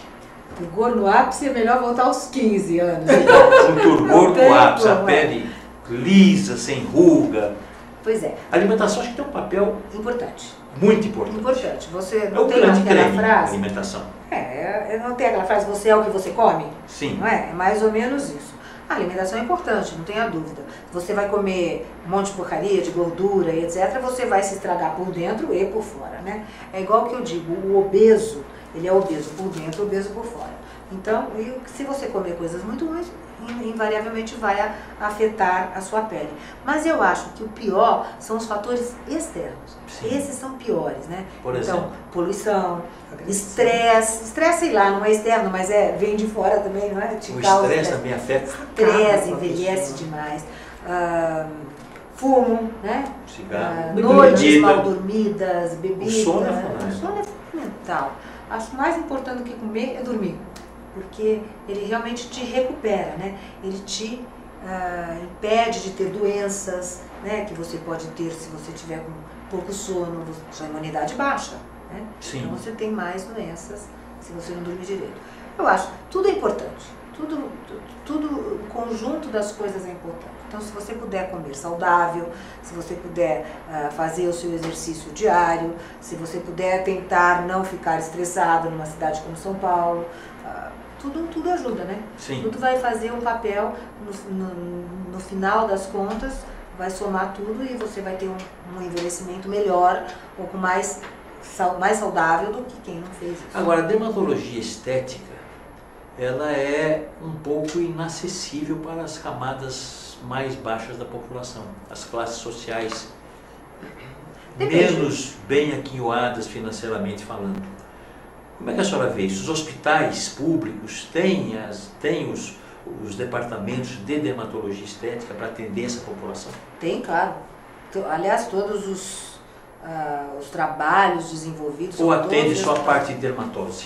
O gordo no ápice é melhor voltar aos 15 anos. Um turgor no ápice, a pele lisa, sem ruga. Pois é, A alimentação acho que tem um papel importante. muito importante. Importante. Você É não o tem grande aquela creme frase. alimentação. É, não tem aquela frase, você é o que você come? Sim. Não é? É mais ou menos isso. A alimentação é importante, não tenha dúvida. Você vai comer um monte de porcaria, de gordura e etc., você vai se estragar por dentro e por fora, né? É igual que eu digo, o obeso, ele é obeso por dentro, obeso por fora. Então, se você comer coisas muito ruins, in- invariavelmente vai afetar a sua pele. Mas eu acho que o pior são os fatores externos. Sim. Esses são piores, né? Por então, exemplo? poluição, estresse, estresse sei lá, não é externo, mas é vem de fora também, não é? Te O estresse também afeta estresse, envelhece pessoa. demais. Ah, fumo, né? cigarro. Ah, noites bebida. mal dormidas, bebida. O sono é fundamental. O sono é fundamental. Acho mais importante do que comer é dormir. Porque ele realmente te recupera, né? Ele te ah, impede de ter doenças, né? Que você pode ter se você tiver com pouco sono, sua imunidade baixa, né? Sim. Então você tem mais doenças se você não dormir direito. Eu acho, tudo é importante. Tudo, tu- tudo, o conjunto das coisas é importante. Então, se você puder comer saudável, se você puder ah, fazer o seu exercício diário, se você puder tentar não ficar estressado numa cidade como São Paulo, ah, tudo, tudo ajuda, né? Sim. Tudo vai fazer um papel no, no, no final das contas, vai somar tudo e você vai ter um, um envelhecimento melhor, um pouco mais, mais saudável do que quem não fez isso. Agora, a dermatologia estética, ela é um pouco inacessível para as camadas mais baixas da população, as classes sociais Depende. menos bem aquinhoadas financeiramente falando. Como é que a senhora vê isso? Os hospitais públicos têm, as, têm os, os departamentos de dermatologia estética para atender essa população? Tem, claro. Aliás, todos os, ah, os trabalhos desenvolvidos. Ou atende só a parte de dermatose?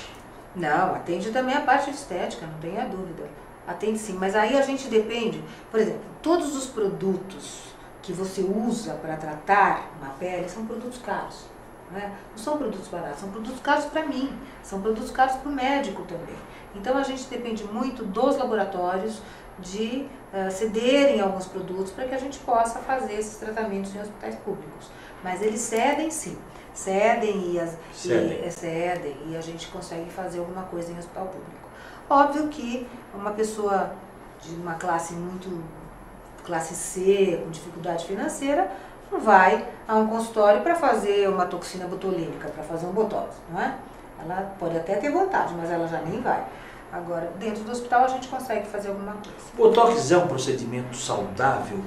Não, atende também a parte estética, não tenha dúvida. Atende sim, mas aí a gente depende. Por exemplo, todos os produtos que você usa para tratar uma pele são produtos caros. Né? Não são produtos baratos, são produtos caros para mim, são produtos caros para o médico também. Então a gente depende muito dos laboratórios de uh, cederem alguns produtos para que a gente possa fazer esses tratamentos em hospitais públicos. Mas eles cedem sim, cedem e, as, cedem. E, cedem e a gente consegue fazer alguma coisa em hospital público. Óbvio que uma pessoa de uma classe muito classe C, com dificuldade financeira, não vai a um consultório para fazer uma toxina botulínica, para fazer um botox, não é? Ela pode até ter vontade, mas ela já nem vai. Agora, dentro do hospital a gente consegue fazer alguma coisa. Botox é um procedimento saudável,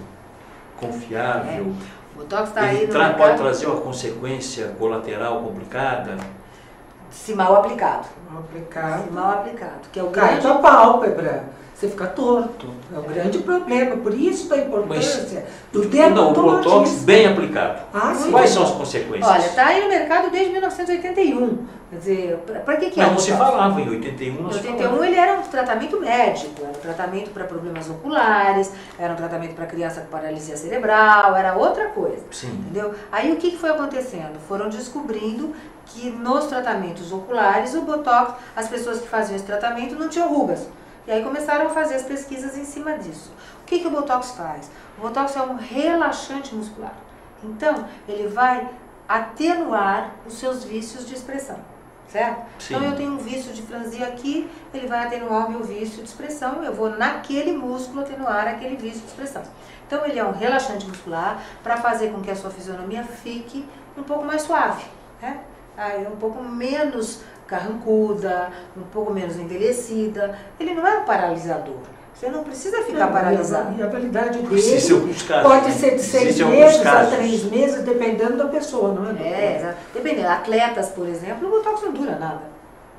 confiável? É. O Botox está aí no tra pode trazer uma consequência colateral complicada? Se mal aplicado. Mal aplicado. Se mal aplicado. Que é o Cai grande... tua pálpebra você fica torto. É o grande problema. Por isso da importância Mas, do dermatologista. Não, o Botox bem aplicado. Ah, sim. Quais são as consequências? Olha, está aí no mercado desde 1981. Quer dizer, para que, que Mas é não se falava em 81. Em 81 ele era um tratamento médico, era um tratamento para problemas oculares, era um tratamento para criança com paralisia cerebral, era outra coisa. Sim. Entendeu? Aí o que foi acontecendo? Foram descobrindo que nos tratamentos oculares, o Botox, as pessoas que faziam esse tratamento não tinham rugas. E aí começaram a fazer as pesquisas em cima disso. O que, que o Botox faz? O Botox é um relaxante muscular. Então, ele vai atenuar os seus vícios de expressão, certo? Sim. Então, eu tenho um vício de franzir aqui, ele vai atenuar o meu vício de expressão, eu vou naquele músculo atenuar aquele vício de expressão. Então, ele é um relaxante muscular para fazer com que a sua fisionomia fique um pouco mais suave, né? Aí, um pouco menos carrancuda, um pouco menos envelhecida. Ele não é um paralisador. Você não precisa ficar não, paralisado. E a validade dele pode né? ser de seis meses a três meses, dependendo da pessoa, não é? É, dependendo. Atletas, por exemplo, o botox não dura nada.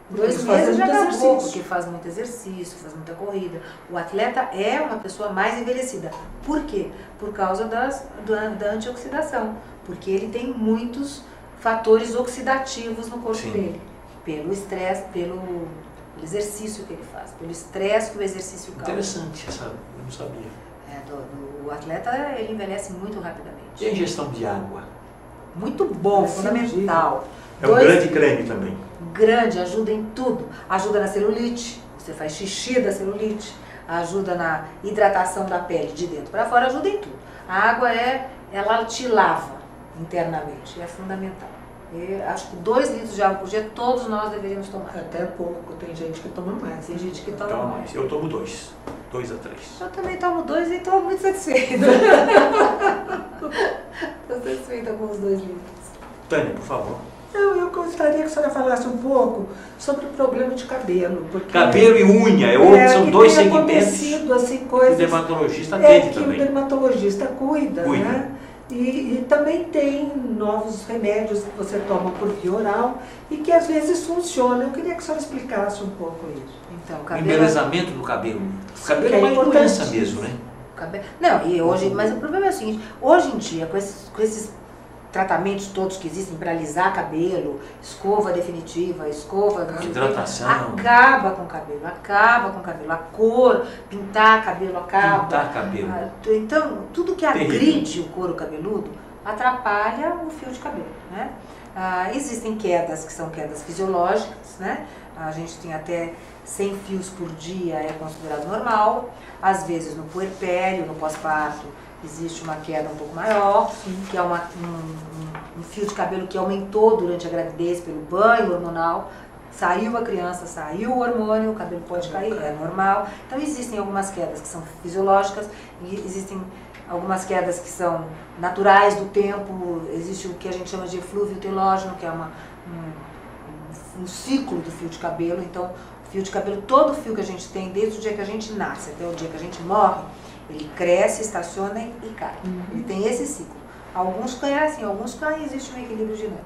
Dois meses já acabou, porque faz muito exercício, faz muita corrida. O atleta é uma pessoa mais envelhecida. Por quê? Por causa das, da, da antioxidação. Porque ele tem muitos fatores oxidativos no corpo Sim. dele pelo estresse, pelo exercício que ele faz, pelo estresse que o exercício causa. Interessante, essa, eu não sabia. É, do, do, o atleta ele envelhece muito rapidamente. E a ingestão de água? Muito bom, é fundamental. É um Dois, grande creme também. Grande, ajuda em tudo. Ajuda na celulite, você faz xixi da celulite, ajuda na hidratação da pele de dentro para fora, ajuda em tudo. A água é, ela te lava internamente, é fundamental. E acho que dois litros de água por dia todos nós deveríamos tomar. Até pouco, tem gente que toma mais. Tem gente que toma, toma mais. mais. Eu tomo dois. Dois a três. Eu também tomo dois e estou muito satisfeita. Estou satisfeita com os dois litros. Tânia, por favor. Eu, eu gostaria que a senhora falasse um pouco sobre o problema de cabelo. Porque cabelo e unha, é, é são dois segmentos. Assim, coisas, o dermatologista é, que também. o dermatologista cuida, cuida. né? E, e, também tem novos remédios que você toma por via oral e que às vezes funcionam. Eu queria que a senhora explicasse um pouco isso. Então, o cabelo... embelezamento do cabelo. O cabelo é, é uma doença mesmo, né? Não, e hoje, mas o problema é o seguinte, hoje em dia, com esses, com esses tratamentos todos que existem para alisar cabelo, escova definitiva, escova hidratação, acaba com o cabelo, acaba com o cabelo, a cor, pintar cabelo acaba. Pintar cabelo. Ah, então, tudo que agride o couro cabeludo atrapalha o fio de cabelo, né? Ah, existem quedas que são quedas fisiológicas, né? A gente tem até 100 fios por dia é considerado normal. Às vezes no puerpério, no pós-parto, existe uma queda um pouco maior, Sim. que é uma, um, um, fio de cabelo que aumentou durante a gravidez pelo banho hormonal. Saiu a criança, saiu o hormônio, o cabelo pode cair, é normal. Então existem algumas quedas que são fisiológicas e existem algumas quedas que são naturais do tempo. Existe o que a gente chama de eflúvio telógeno, que é uma, um, um ciclo do fio de cabelo. Então, o fio de cabelo, todo fio que a gente tem, desde o dia que a gente nasce até o dia que a gente morre, ele cresce, estaciona e cai. Uhum. Ele tem esse ciclo. Alguns crescem, alguns caem, existe um equilíbrio dinâmico.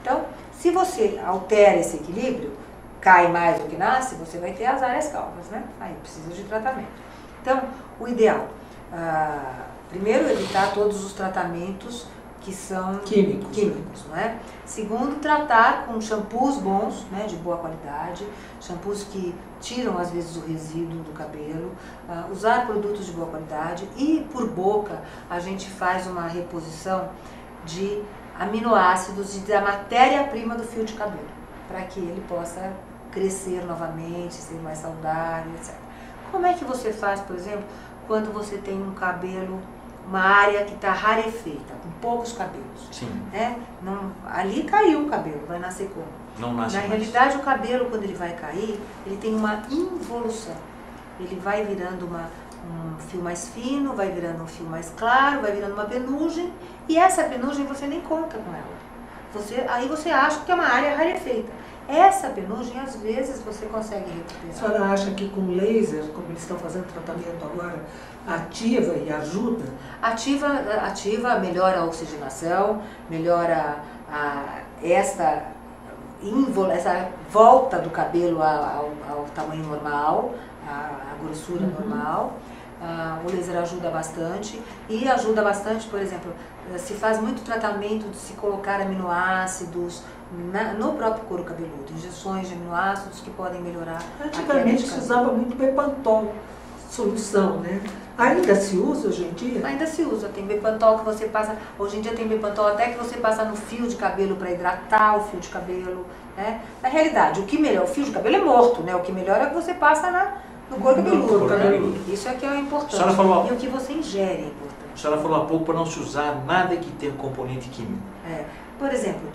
Então, se você altera esse equilíbrio, cai mais do que nasce, você vai ter as áreas calvas, né? Aí precisa de tratamento. Então, o ideal, ah, primeiro evitar todos os tratamentos que são químicos, químicos não é? Segundo, tratar com shampoos bons, né, de boa qualidade, shampoos que tiram às vezes o resíduo do cabelo, uh, usar produtos de boa qualidade e por boca a gente faz uma reposição de aminoácidos e da matéria-prima do fio de cabelo, para que ele possa crescer novamente, ser mais saudável, etc. Como é que você faz, por exemplo, quando você tem um cabelo, uma área que está rarefeita, com poucos cabelos? Sim. Né? Não, ali caiu o cabelo, vai nascer como? Não nasce Na mais. realidade, o cabelo, quando ele vai cair, ele tem uma involução. Ele vai virando uma, um fio mais fino, vai virando um fio mais claro, vai virando uma penugem, e essa penugem você nem conta com ela. Você, aí você acha que é uma área rarefeita. Essa penugem, às vezes, você consegue A recuperar. senhora acha que com laser, como eles estão fazendo tratamento agora, ativa e ajuda? Ativa, ativa, melhora a oxigenação, melhora a, esta, essa volta do cabelo ao, ao tamanho normal, a, a grossura Uhum. normal. Ah, o laser ajuda bastante e ajuda bastante, por exemplo, se faz muito tratamento de se colocar aminoácidos na- no próprio couro cabeludo, injeções de aminoácidos que podem melhorar Antigamente se usava muito Bepantol, solução, né? Ainda se usa hoje em dia? Ainda se usa, tem Bepantol que você passa, hoje em dia tem Bepantol até que você passa no fio de cabelo para hidratar o fio de cabelo, né? Na realidade, o que melhora, o fio de cabelo é morto, né? O que melhora é o que você passa na, no couro cabeludo, né? Isso é que é o importante. Falou- E o que você ingere é importante. A senhora falou há pouco para não se usar nada que tenha componente químico. É. Por exemplo,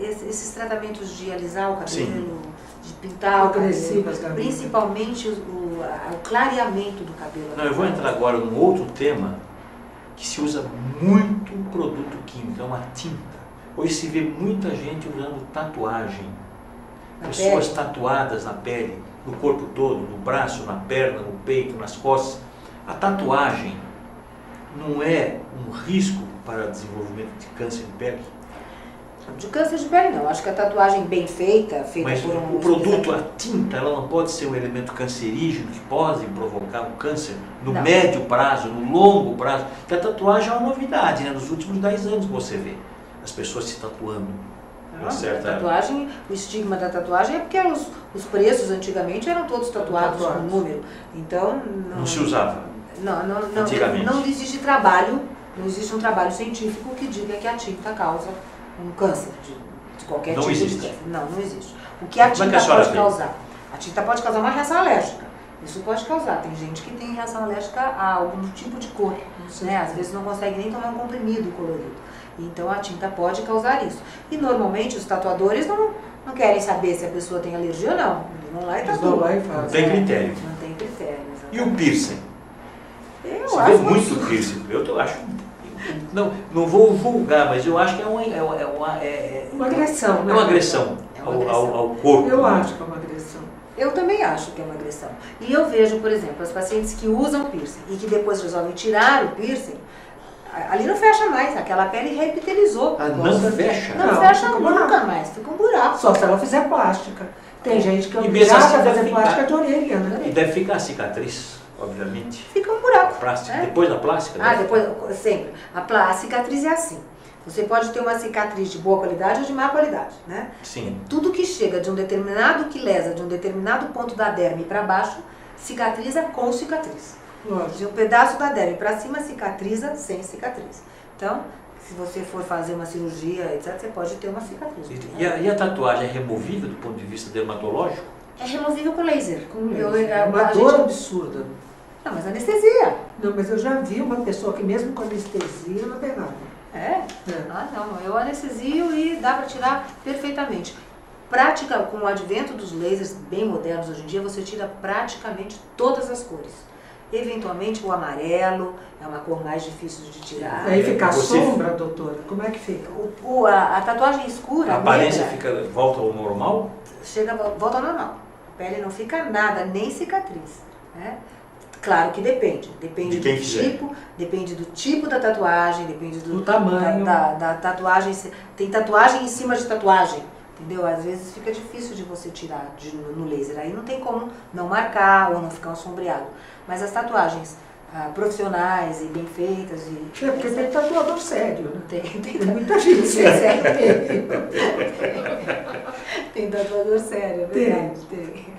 esse- esses tratamentos de alisar o cabelo, Sim. de pintar o cabelo, vida. principalmente o, o, clareamento do cabelo. Não, eu vou entrar agora num outro tema que se usa muito produto químico, é uma tinta. Hoje se vê muita gente usando tatuagem. Na Pessoas pele. tatuadas na pele, no corpo todo, no braço, na perna, no peito, nas costas. A tatuagem não é um risco para desenvolvimento de câncer de pele? De câncer de pele não, acho que a tatuagem bem feita, feita Mas por um o produto, a tinta, ela não pode ser um elemento cancerígeno que pode provocar um câncer no Não. médio prazo, no longo prazo. Porque a tatuagem é uma novidade, né? Nos últimos 10 anos você vê as pessoas se tatuando. Uma Ah, certa- a tatuagem, o estigma da tatuagem é porque os, os preços antigamente eram todos tatuados com número. Então, não, Não se usava. Não, não, não, Antigamente. não existe trabalho, não existe um trabalho científico que diga que a tinta causa um câncer de, de qualquer Não tipo existe. de câncer. Não, não existe. O que a é que tinta a senhora pode vê? causar? A tinta pode causar uma reação alérgica. Isso pode causar. Tem gente que tem reação alérgica a algum tipo de cor. Né? Às vezes não consegue nem tomar um comprimido colorido. Então a tinta pode causar isso. E normalmente os tatuadores não, não querem saber se a pessoa tem alergia ou não. Eles vão lá e tatuam. Não tem critério. Não tem critério. E o piercing? Eu vê acho um muito piercing. Eu tô- acho. Não, não vou vulgar, mas eu acho que é uma, é uma, é uma, é- Uma agressão, é né? uma agressão, É uma ao, agressão. ao- ao corpo. Eu né? acho que é uma agressão. Eu também acho que é uma agressão. E eu vejo, por exemplo, as pacientes que usam piercing e que depois resolvem tirar o piercing, a- ali não fecha mais, aquela pele reepitelizou. Ah, não fecha? Não, Não, fecha nunca buraco. mais, fica um buraco. Só se ela fizer plástica. Tem gente que é mesmo obrigada assim a fazer ficar. plástica de orelha, né? E deve ficar a cicatriz, obviamente. Fica um buraco. Plástica, né? depois da plástica. Ah, deve depois, sempre. A, plá- a cicatriz é assim. Você pode ter uma cicatriz de boa qualidade ou de má qualidade, né? Sim. Tudo que chega de um determinado que lesa de um determinado ponto da derme para baixo, cicatriza com cicatriz. Lógico. De um pedaço da derme para cima, cicatriza sem cicatriz. Então, se você for fazer uma cirurgia, etc., você pode ter uma cicatriz. E, e a, e a tatuagem é removível do ponto de vista dermatológico? É removível com laser. Com, eu, É uma a dor gente- absurda. Não, mas anestesia. Não, mas eu já vi uma pessoa que mesmo com anestesia não tem nada. É? É. Ah, não. Eu anestesio e dá para tirar perfeitamente. Prática, com o advento dos lasers bem modernos hoje em dia, você tira praticamente todas as cores. Eventualmente o amarelo é uma cor mais difícil de tirar. Aí fica a Você- sombra, doutora, como é que fica? O, o- a, a tatuagem escura, A aparência negra, fica, volta ao normal? chega, volta ao normal. A pele não fica nada, nem cicatriz. Né? Claro que depende. Depende De do fizer. tipo, depende do tipo da tatuagem, depende do, Do tamanho. Da, da- da tatuagem. Tem tatuagem em cima de tatuagem. Entendeu? Às vezes fica difícil de você tirar de- no, laser. Aí não tem como não marcar ou não ficar um sombreado. Mas as tatuagens ah, profissionais e bem feitas e. É porque tem tatuador sério, né? Tem, tem, Tem muita gente séria. Tem tatuador sério, é Tem. verdade. Tem.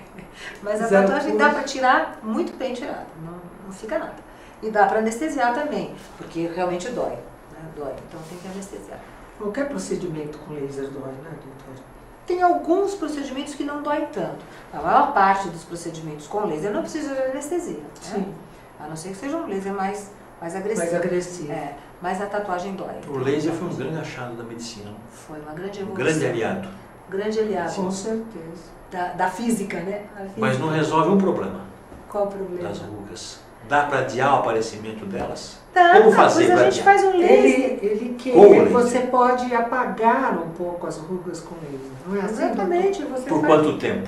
Mas a Zero tatuagem dá pra tirar muito bem tirada, não, não fica nada. E dá pra anestesiar também, porque realmente dói. Né? Dói, então tem que anestesiar. Qualquer procedimento com laser dói, né, doutor? Tem alguns procedimentos que não dói tanto. A maior parte dos procedimentos com laser não precisa de anestesia. Né? Sim. A não ser que seja um laser mais, mais agressivo. Mais agressivo. É, mas a tatuagem dói. O laser foi um grande achado da medicina. Foi uma grande Um evolução. grande aliado. Grande aliado. Com certeza. Da, da física, né? Física. Mas não resolve um problema Qual o problema? das rugas. Dá para adiar o aparecimento delas? Tá, Como fazer Pois a gente adiar? faz um laser. Ele, ele que Como laser? você pode apagar um pouco as rugas com laser, não é assim? Exatamente. Você Por faz- quanto tempo?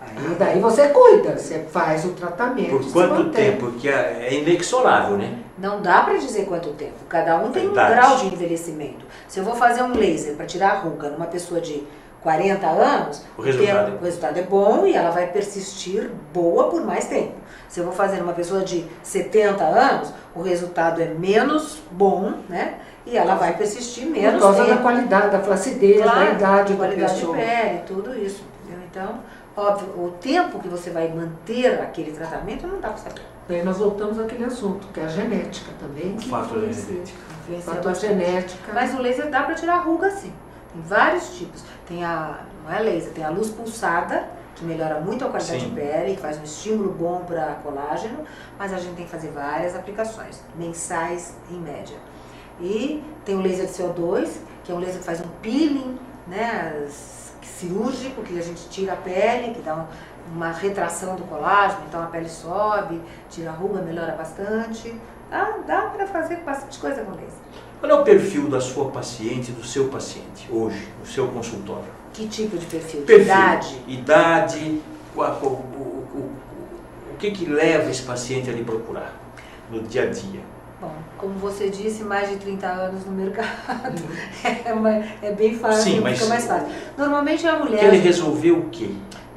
Aí daí você cuida, você faz o tratamento. Por quanto tempo? Porque é inexorável, né? Não dá pra dizer quanto tempo. Cada um tem um Verdade. grau de envelhecimento. Se eu vou fazer um laser para tirar a ruga numa pessoa de 40 anos, O resultado é- o resultado é bom e ela vai persistir boa por mais tempo. Se eu vou fazer numa pessoa de 70 anos, o resultado é menos bom, né? E ela vai persistir Por menos causa da tempo. qualidade, da flacidez, da Claro, idade da qualidade pessoa. de pele, tudo isso. Entendeu? Então, óbvio, o tempo que você vai manter aquele tratamento não dá para saber. Daí nós voltamos àquele assunto, que é a genética também. que fator. Influencia Fator genética. Mas o laser dá para tirar ruga sim. Tem vários tipos. Tem a, não é laser, tem a luz pulsada, que melhora muito a qualidade Sim. de pele, que faz um estímulo bom para colágeno, mas a gente tem que fazer várias aplicações, mensais em média. E tem o laser de CO2, que é um laser que faz um peeling, né, cirúrgico, que a gente tira a pele, que dá um- uma retração do colágeno, então a pele sobe, tira a ruga, melhora bastante. Dá, dá para fazer bastante coisa com laser. Qual é o perfil da sua paciente, do seu paciente, hoje, no seu consultório? Que tipo de perfil? Perfil. idade? Idade, o, o, o, o, que que leva esse paciente a lhe procurar no dia a dia? Bom, como você disse, mais de 30 anos no mercado. É, ma- é bem fácil, Sim, mas- fica mais fácil. Normalmente é a mulher. Que ele resolveu o quê?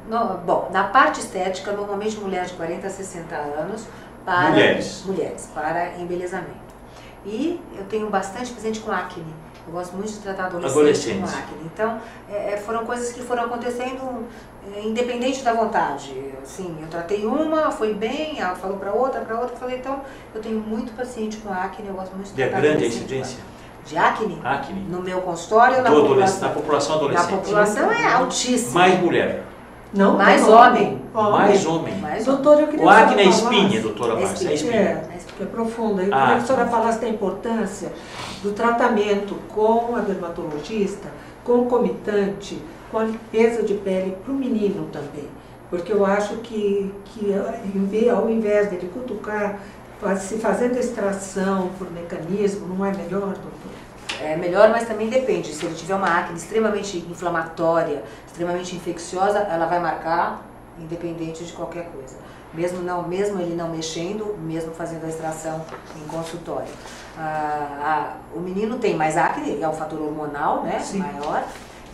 No- bom, na parte estética, normalmente mulher de 40 a 60 anos para Mulheres. mulheres, para embelezamento. E eu tenho bastante paciente com acne. Eu gosto muito de tratar adolescentes, Adolescentes. com acne. Então, é, é, foram coisas que foram acontecendo é, independente da vontade. Assim, eu tratei uma, foi bem, ela falou para outra, para outra, eu falei, então, eu tenho muito paciente com acne, eu gosto muito de De tratar grande adolescente incidência? acne. De acne? Acne? No meu consultório ou na adolescente, população? na população Na adolescente. população é altíssima. Mais mulher, Não, Mais não, homem. mais homem. Mais Doutor, eu queria O acne é espinha, doutora É Márcia, é espinha. espinha. É, que é profunda. Eu Ah, queria que a senhora falasse da importância do tratamento com a dermatologista, concomitante com a limpeza de pele para o menino também. Porque eu acho que, que em vez- ao invés dele cutucar, se fazendo extração por mecanismo, não é melhor, doutor? É melhor, mas também depende. Se ele tiver uma acne extremamente inflamatória, extremamente infecciosa, ela vai marcar, independente de qualquer coisa. Mesmo, não, mesmo ele não mexendo, mesmo fazendo a extração em consultório. Ah, ah, o menino tem mais acne, é o fator hormonal né, Sim. maior,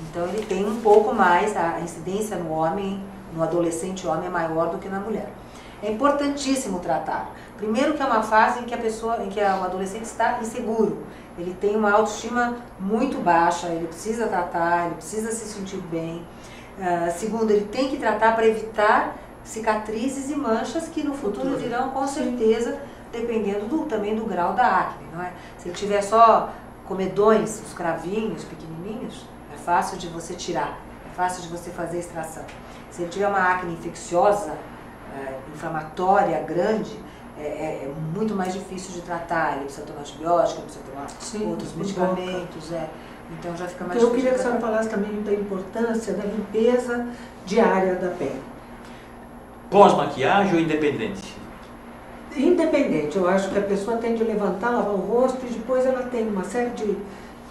então ele tem um pouco mais, a incidência no homem, no adolescente homem é maior do que na mulher. É importantíssimo tratar. Primeiro que é uma fase em que a pessoa, em que o adolescente está inseguro. Ele tem uma autoestima muito baixa, ele precisa tratar, ele precisa se sentir bem. Ah, segundo, ele tem que tratar para evitar cicatrizes e manchas que no futuro Futuro. virão com certeza, dependendo do, também do grau da acne, não é? Se ele tiver só comedões, os cravinhos pequenininhos, é fácil de você tirar, é fácil de você fazer a extração. Se ele tiver uma acne infecciosa, é, inflamatória, grande, é, é- é muito mais difícil de tratar. Ele precisa tomar antibiótico, precisa tomar Sim, outros medicamentos, é. Então já fica mais Eu difícil. queria que a senhora falasse também da importância da limpeza diária da pele. Pós-maquiagem ou independente? Independente, eu acho que a pessoa tem de levantar, lavar o rosto e depois ela tem uma série de,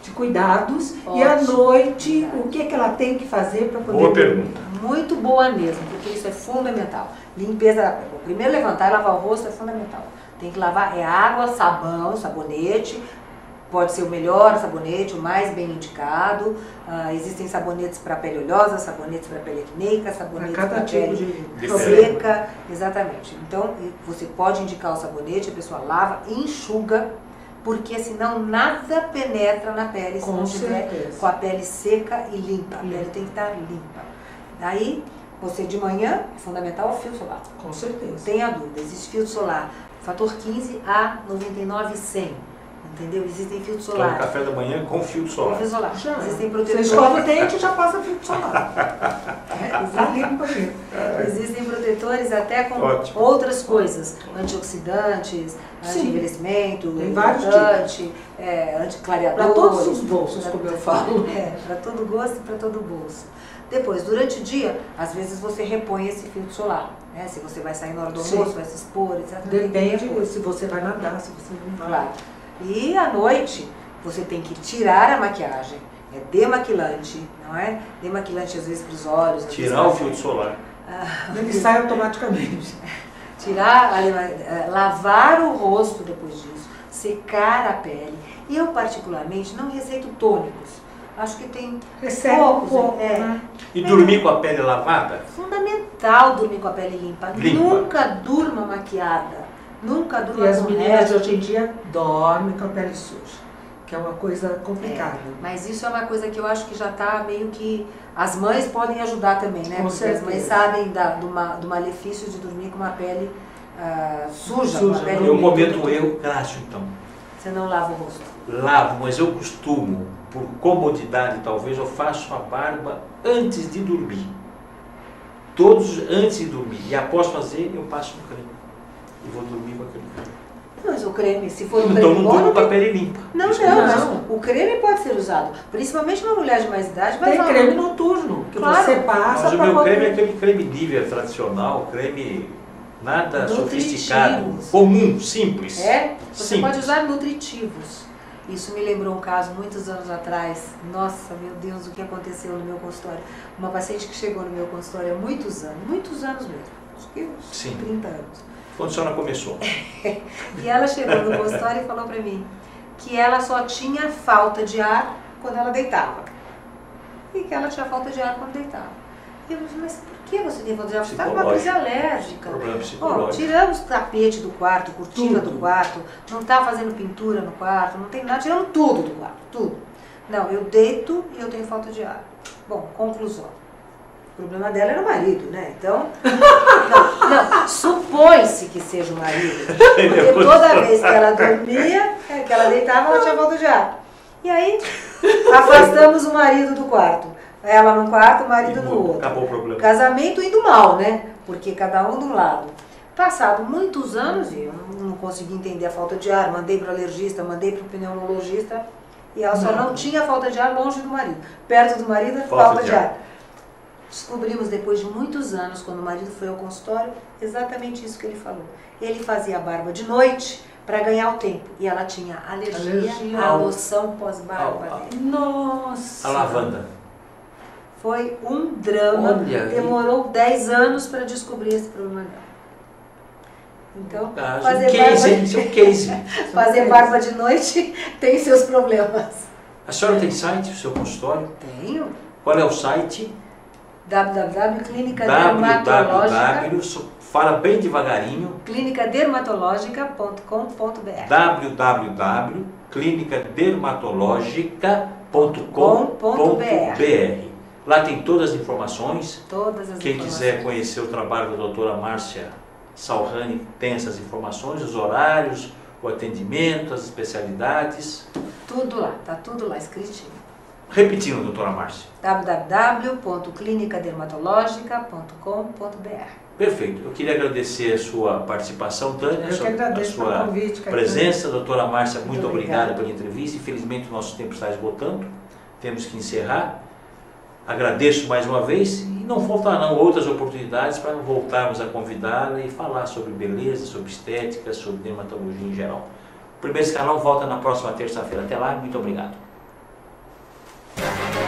de cuidados. E à Ótimo. noite, o que, que ela tem que fazer para poder. Boa pergunta. Muito boa mesmo, porque isso é fundamental. Limpeza da pele. Primeiro levantar e lavar o rosto é fundamental. Tem que lavar é água, sabão, sabonete. Pode ser o melhor sabonete, o mais bem indicado. Ah, existem sabonetes para pele oleosa, sabonetes para pele acneica, sabonetes para tipo pele. De seca. Exatamente. Então, você pode indicar o sabonete, a pessoa lava, enxuga, porque senão nada penetra na pele se Com não tiver certeza. com a pele seca e limpa. A pele tem que estar limpa. Daí, você de manhã, é fundamental o fio solar. Com certeza. Não tenha dúvida, existe fio solar, fator 15 a 99 100. Entendeu? Existem filtros Toma solares. café da manhã com filtro solar. Filtros solares. Já. Existem Você protetores. escova o dente e já passa filtro solar. É, mesmo. Existem protetores até com Ótimo. outras coisas, antioxidantes, Sim. anti-envelhecimento, hidratante, é, anticlareadores. Para todos os bolsos, pra- como eu falo. É, para todo gosto e para todo bolso. Depois, durante o dia, às vezes você repõe esse filtro solar. Né? Se você vai sair na hora do Sim. almoço, vai se expor, etc. Depende se você vai nadar, se você não vai. Claro. E à noite, você tem que tirar a maquiagem. É demaquilante, não é? Demaquilante às vezes para os olhos. Tirar o filtro solar. Ah, Ele sai automaticamente. tirar, eh, lavar o rosto depois disso, secar a pele. Eu, particularmente, não receito tônicos. Acho que tem Recebe um poucos. pouco, é, né? E dormir com a pele lavada? fundamental dormir com a pele limpa. Limpa. Nunca durma maquiada. Nunca durma E as meninas resto. hoje em dia dormem com a pele suja, que é uma coisa complicada. Mas isso é uma coisa que eu acho que já está meio que. As mães podem ajudar também, né? Com Porque as mães certeza. sabem da, do, ma- do malefício de dormir com uma pele ah, suja, Suja, uma pele Eu cometo um erro clássico, então. Você não lava o rosto. Lavo, mas eu costumo, por comodidade talvez, eu faço a barba antes de dormir. Todos antes de dormir. E após fazer, eu passo um creme. E vou dormir com aquele creme. Mas o creme, se for um Então creme não bom, durmo não com a pele limpa. Não, Isso não, mas faço. o creme pode ser usado. Principalmente uma mulher de mais idade vai Tem usar. creme noturno, que Claro. você passa Mas o meu creme é aquele creme Nivea tradicional, creme nada Nutritivos. sofisticado, comum, simples. É, você Simples. pode usar nutritivos. Isso me lembrou um caso muitos anos atrás. Nossa, meu Deus, o que aconteceu no meu consultório? Uma paciente que chegou no meu consultório há muitos anos, muitos anos mesmo, acho que uns Sim. 30 anos. Quando a senhora começou. E ela chegou no consultório e falou pra mim que ela só tinha falta de ar quando ela deitava. E que ela tinha falta de ar quando deitava. E eu disse, mas por que você tem falta de ar? Você está com uma crise alérgica. Psicológico. tiramos o tapete do quarto, cortina do Tudo. quarto, não tá fazendo pintura no quarto, não tem nada, tiramos tudo do quarto, tudo. Não, eu deito e eu tenho falta de ar. Bom, conclusão. O problema dela era o marido, né? Então, não, não supõe-se que seja o marido. Porque toda vez que ela dormia, é, que ela deitava, ela tinha falta de ar. E aí, afastamos o marido do quarto. Ela num quarto, o marido no outro. Acabou o problema. Casamento indo mal, né? Porque cada um de um lado. Passado muitos anos, e eu não não consegui entender a falta de ar, mandei para o alergista, mandei para o pneumologista, e ela só não tinha falta de ar longe do marido. Perto do marido, falta, Falta de de ar. ar. Descobrimos depois de muitos anos, quando o marido foi ao consultório, exatamente isso que ele falou. Ele fazia a barba de noite para ganhar o tempo. E ela tinha alergia, Alergia à loção pós-barba. Nossa! A lavanda. Foi um drama. Olha. Demorou 10 anos para descobrir esse problema dela. Então, Caso, fazer, um case, barba, um case. fazer barba de noite tem seus problemas. A senhora tem site, o seu consultório? Tenho. Qual é o site? www.clinicadermatológica www. so- Fala bem devagarinho. clinicadermatológica.com.br www.clinicadermatologica.com.br Lá tem todas as informações. Todas as Quem informações. quiser conhecer o trabalho da doutora Márcia Salrani tem essas informações, os horários, o atendimento, as especialidades. Tudo lá, tá tudo lá escritinho. Repetindo, doutora Márcia. www.clinicadermatológica.com.br Perfeito. Eu queria agradecer a sua participação, Tânia, Eu a que sua, a agradeço sua pelo convite. Presença. Doutora Márcia, muito, Muito obrigada obrigada. pela entrevista. Infelizmente, o nosso tempo está esgotando. Temos que encerrar. Agradeço mais uma vez e não faltarão outras oportunidades para voltarmos a convidá-la e falar sobre beleza, sobre estética, sobre dermatologia em geral. O primeiro escalão volta na próxima terça-feira. Até lá, muito obrigado. Thank you.